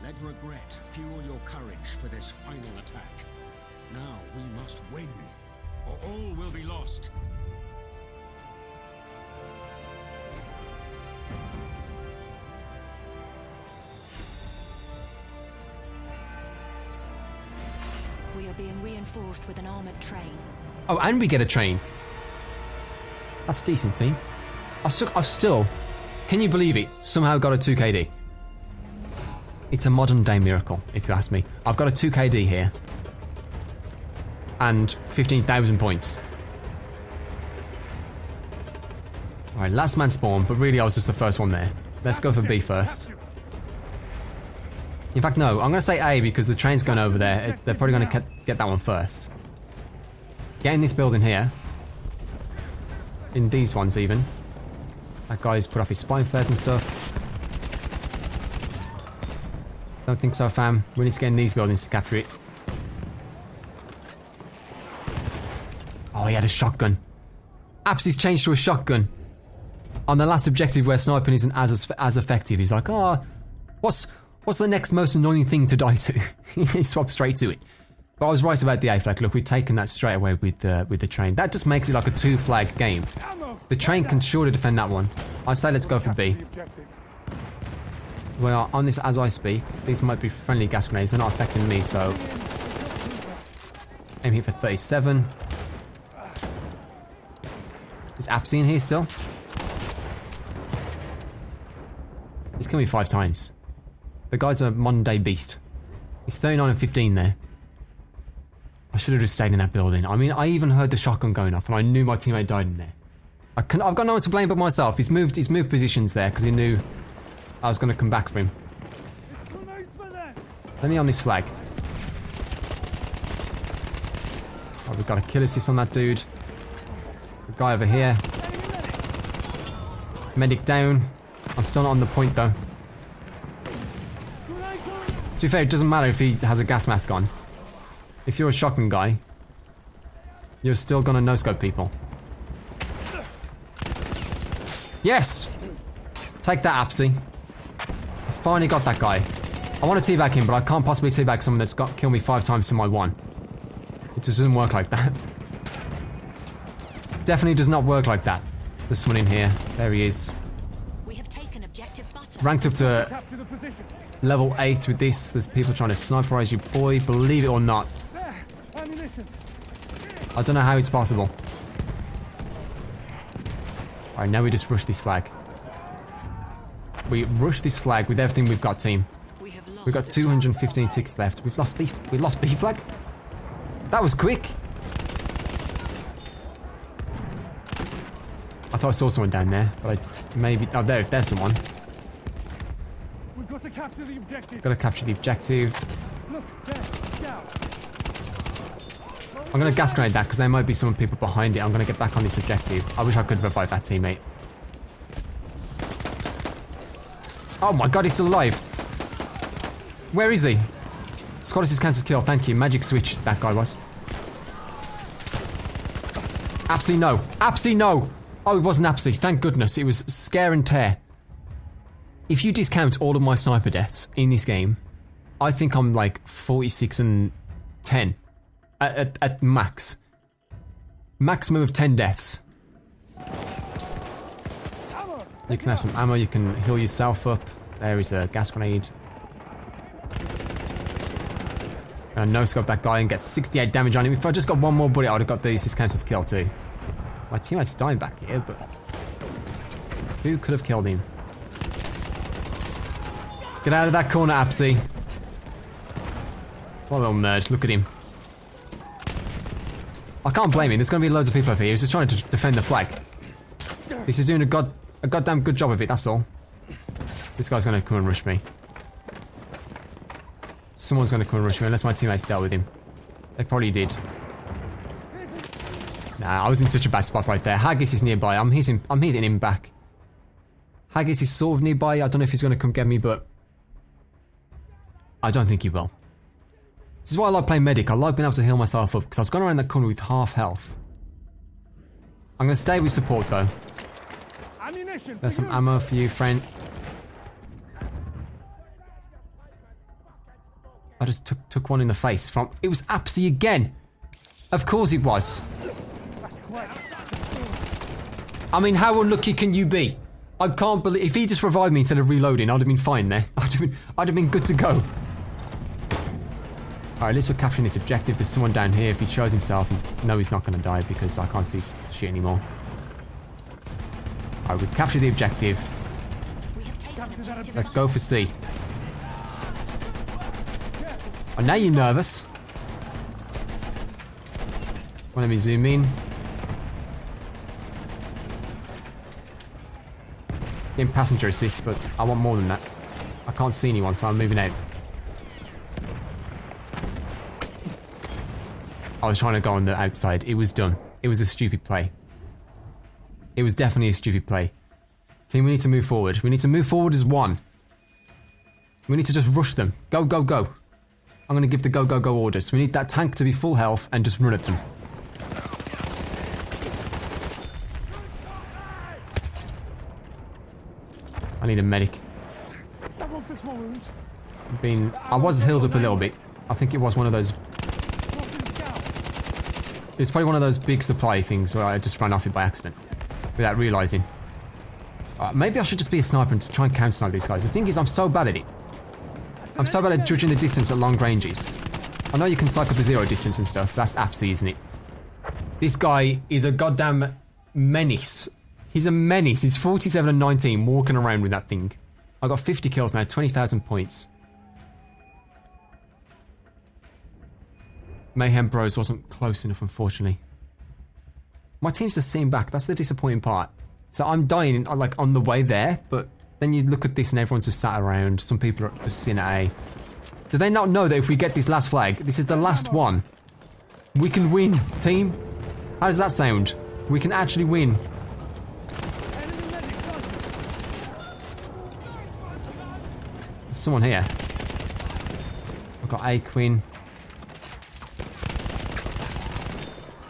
Let regret fuel your courage for this final attack. Now we must win, or all will be lost. We are being reinforced with an armored train. Oh, and we get a train. That's a decent team. I've still, I've still, can you believe it? Somehow got a 2KD. It's a modern day miracle, if you ask me. I've got a 2KD here. And 15,000 points. Alright, last man spawn, but really I was just the first one there. Let's go for B first. In fact, no, I'm going to say A because the train's going over there. They're probably going to get that one first. Get in this building here. In these ones, even. That guy's put off his spy flares and stuff. Don't think so, fam. We need to get in these buildings to capture it. Oh, he had a shotgun. Apsy's changed to a shotgun. On the last objective where sniping isn't as as effective, he's like, oh, what's what's the next most annoying thing to die to? [laughs] he swapped straight to it. But I was right about the A flag. Look, we've taken that straight away with the with the train. That just makes it like a two flag game. The train can surely defend that one. I say let's go for B. We are on this as I speak. These might be friendly gas grenades. They're not affecting me, so aim here for 37. Is Apsy in here still? He's killed me five times. The guy's a modern day beast. He's 39 and 15 there. I should have just stayed in that building. I mean, I even heard the shotgun going off, and I knew my teammate died in there. I can, I've got no one to blame but myself. He's moved. He's moved positions there because he knew I was going to come back for him. Let me on this flag. Oh, we've got a kill assist on that dude. The guy over here. Medic down. I'm still not on the point though. To be fair, it doesn't matter if he has a gas mask on. If you're a shotgun guy, you're still gonna no-scope people. Yes! Take that, Apsy. I finally got that guy. I want to teabag him, but I can't possibly teabag someone that's got killed me five times to my one. It just doesn't work like that. [laughs] Definitely does not work like that. There's someone in here. There he is. We have taken objective. Ranked up to Capture the position. level 8 with this. There's people trying to sniperize you, boy. Believe it or not. There! Ammunition! I don't know how it's possible. Alright, now we just rush this flag. We rush this flag with everything we've got, team. We have We've got 215 tickets left. We've lost beef. We lost B flag. That was quick. I thought I saw someone down there, but I maybe. Oh, there, there's someone. We've got to capture the objective! Gotta capture the objective. Look, there! Scout! I'm gonna gas grenade that because there might be some people behind it. I'm gonna get back on this objective. I wish I could revive that teammate. Oh my god, he's still alive. Where is he? Scottish is cancer's kill, thank you. Magic switch, that guy was. Absolutely no. Absolutely no. Oh, it wasn't absolutely. Thank goodness. It was scare and tear. If you discount all of my sniper deaths in this game, I think I'm like 46 and 10 at, at, at max. Maximum of 10 deaths. You can have some ammo, you can heal yourself up. There is a gas grenade. And no scope that guy and get 68 damage on him. If I just got one more bullet, I would have got the assist cancer kill too. My teammate's dying back here, but who could have killed him? Get out of that corner, Apsy. What a little nerd. Look at him. I can't blame him. There's going to be loads of people over here. He's just trying to defend the flag. This is doing a god a goddamn good job of it. That's all. This guy's going to come and rush me. Someone's going to come and rush me unless my teammates dealt with him. They probably did. Nah, I was in such a bad spot right there. Haggis is nearby. I'm hitting, I'm hitting him back. Haggis is sort of nearby. I don't know if he's going to come get me, but I don't think he will. This is why I like playing medic. I like being able to heal myself up because I was going around the corner with half health. I'm going to stay with support though. Ammunition. There's some ammo for you, friend. I just took took one in the face from. It was Apsy again. Of course it was. I mean, how unlucky can you be? I can't believe if he just revived me instead of reloading, I'd have been fine there. [laughs] I'd have been, I'd have been good to go. All right, let's we're capturing this objective. There's someone down here. If he shows himself, he's no, he's not going to die because I can't see shit anymore. All right, we captured the objective Let's go for C. Oh, now you're nervous. Well, let me zoom in. Getting passenger assist, but I want more than that. I can't see anyone, so I'm moving out. I was trying to go on the outside. It was done. It was a stupid play. It was definitely a stupid play. Team, we need to move forward. We need to move forward as one. We need to just rush them. Go, go, go. I'm going to give the go, go, go orders. We need that tank to be full health and just run at them. I need a medic. Someone fix my wounds. Been, I was healed up a little bit. I think it was one of those. Drop in the scout. It's probably one of those big supply things where I just ran off it by accident without realizing. Uh, maybe I should just be a sniper and try and counter snipe these guys. The thing is, I'm so bad at it. I'm so bad at judging the distance at long ranges. I know you can cycle the zero distance and stuff. That's Apsy, isn't it? This guy is a goddamn menace. He's a menace. He's 47 and 19 walking around with that thing. I got 50 kills now, 20,000 points. Mayhem Bros wasn't close enough, unfortunately. My team's just seen back. That's the disappointing part. So I'm dying, uh, like, on the way there, but then you look at this and everyone's just sat around. Some people are just at A. Do they not know that if we get this last flag, this is the last one? We can win, team. How does that sound? We can actually win. There's someone here. I've got A Queen.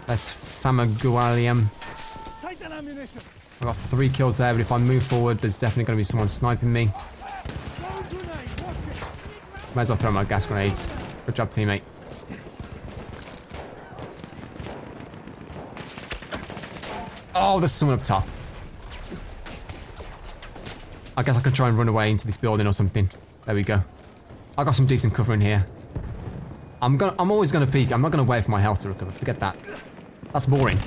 That's Famagualium. I've got three kills there, but if I move forward, there's definitely going to be someone sniping me. Might as well throw my gas grenades. Good job, teammate. Oh, there's someone up top. I guess I can try and run away into this building or something. There we go. I got some decent cover in here. I'm gonna. I'm always gonna peek. I'm not gonna wait for my health to recover. Forget that. That's boring.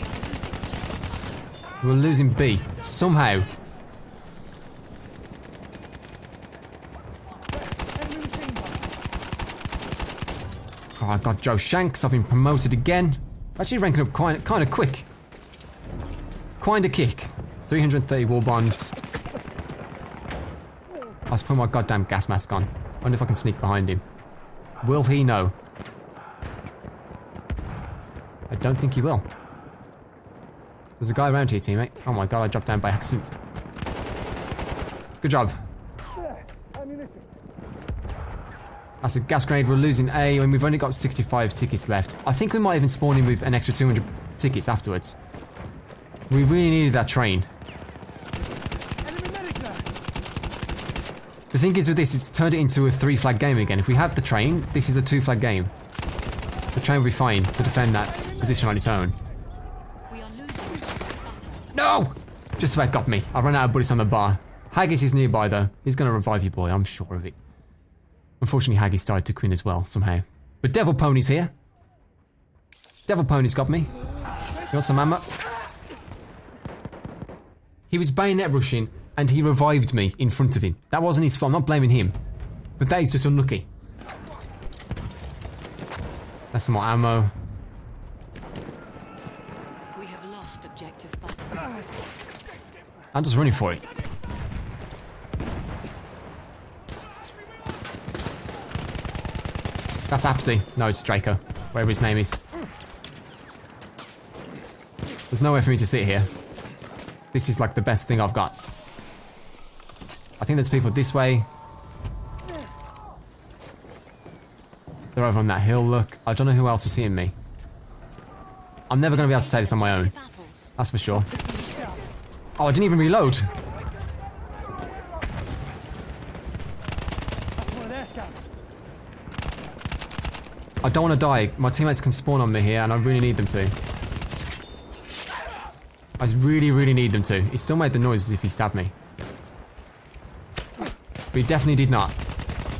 We're losing B somehow. Oh, I got Joe Shanks. I've been promoted again. Actually ranking up quite kind of quick. Quite a kick. 330 war bonds. I was putting my goddamn gas mask on. Wonder if I can sneak behind him. Will he know? I don't think he will. There's a guy around here, teammate. Oh my god, I dropped down by accident. Good job. That's a gas grenade. We're losing A, and we've only got 65 tickets left. I think we might even spawn in with an extra 200 tickets afterwards. We really needed that train. The thing is with this, it's turned it into a three flag game again. If we had the train, this is a two flag game. The train will be fine to defend that position on its own. We are losing butter. No! Just about got me. I ran out of bullets on the BAR. Haggis is nearby though. He's gonna revive you, boy. I'm sure of it. Unfortunately, Haggis died to Quinn as well, somehow. But Devil Pony's here. Devil Pony's got me. You want some ammo? He was bayonet rushing and he revived me in front of him. That wasn't his fault. I'm not blaming him. But that is just unlucky. That's some more ammo. I'm just running for it. That's Apsy. No, it's Draco. Whatever his name is. There's nowhere for me to sit here. This is like the best thing I've got. I think there's people this way. They're over on that hill, look. I don't know who else is hitting me. I'm never going to be able to take this on my own. That's for sure. Oh, I didn't even reload. I don't want to die. My teammates can spawn on me here, and I really need them to. I really, really need them to. He still made the noise as if he stabbed me. But he definitely did not.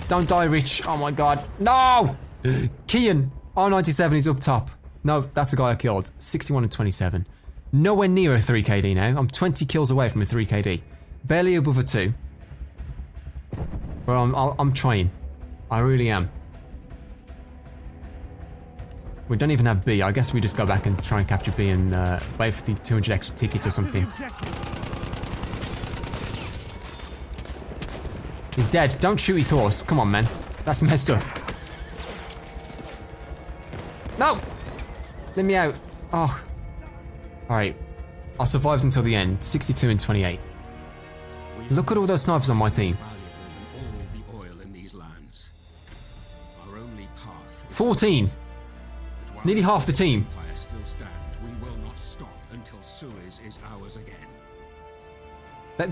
Don't die, Rich. Oh my god. No! [gasps] Kian. R97 is up top. No, that's the guy I killed. 61 and 27. Nowhere near a 3KD now. I'm 20 kills away from a 3KD. Barely above a 2. But I'm, I'm trying. I really am. We don't even have B. I guess we just go back and try and capture B and uh, wait for the 200 extra tickets or something. He's dead. Don't shoot his horse. Come on, man. That's messed up. No! Let me out. Oh. Alright. I survived until the end. 62 and 28. Look at all those snipers on my team. Valuable than all the oil in these lands. Our only path is 14. Nearly half the team. Empire still stands, we will not stop until Suez is ours again.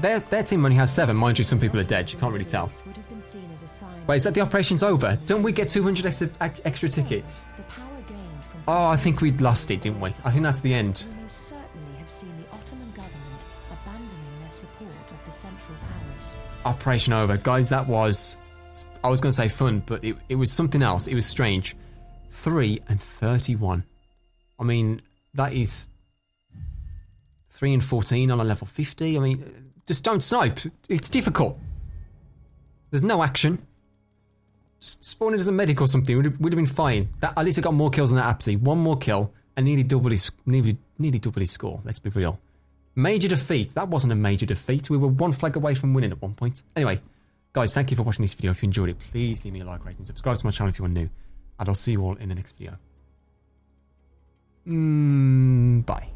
Their, their team only has seven. Mind you, some people are dead. You can't really tell. Would have been seen as a sign Wait, is that the operation's over? Don't we get 200 extra, extra tickets? the power gained from Oh, I think we'd lost it, didn't we? I think that's the end. Operation over. Guys, that was. I was going to say fun, but it, it was something else. It was strange. 3 and 31. I mean, that is. 3 and 14 on a level 50. I mean, just don't snipe. It's difficult. There's no action. Just spawn in as a medic or something. Would have, would have been fine. That, at least I got more kills than that Apsy. One more kill and nearly double his nearly nearly double his score. Let's be real. Major defeat. That wasn't a major defeat. We were one flag away from winning at one point. Anyway, guys, thank you for watching this video. If you enjoyed it, please leave me a like, rate, and subscribe to my channel if you are new. And I'll see you all in the next video. Mm, bye.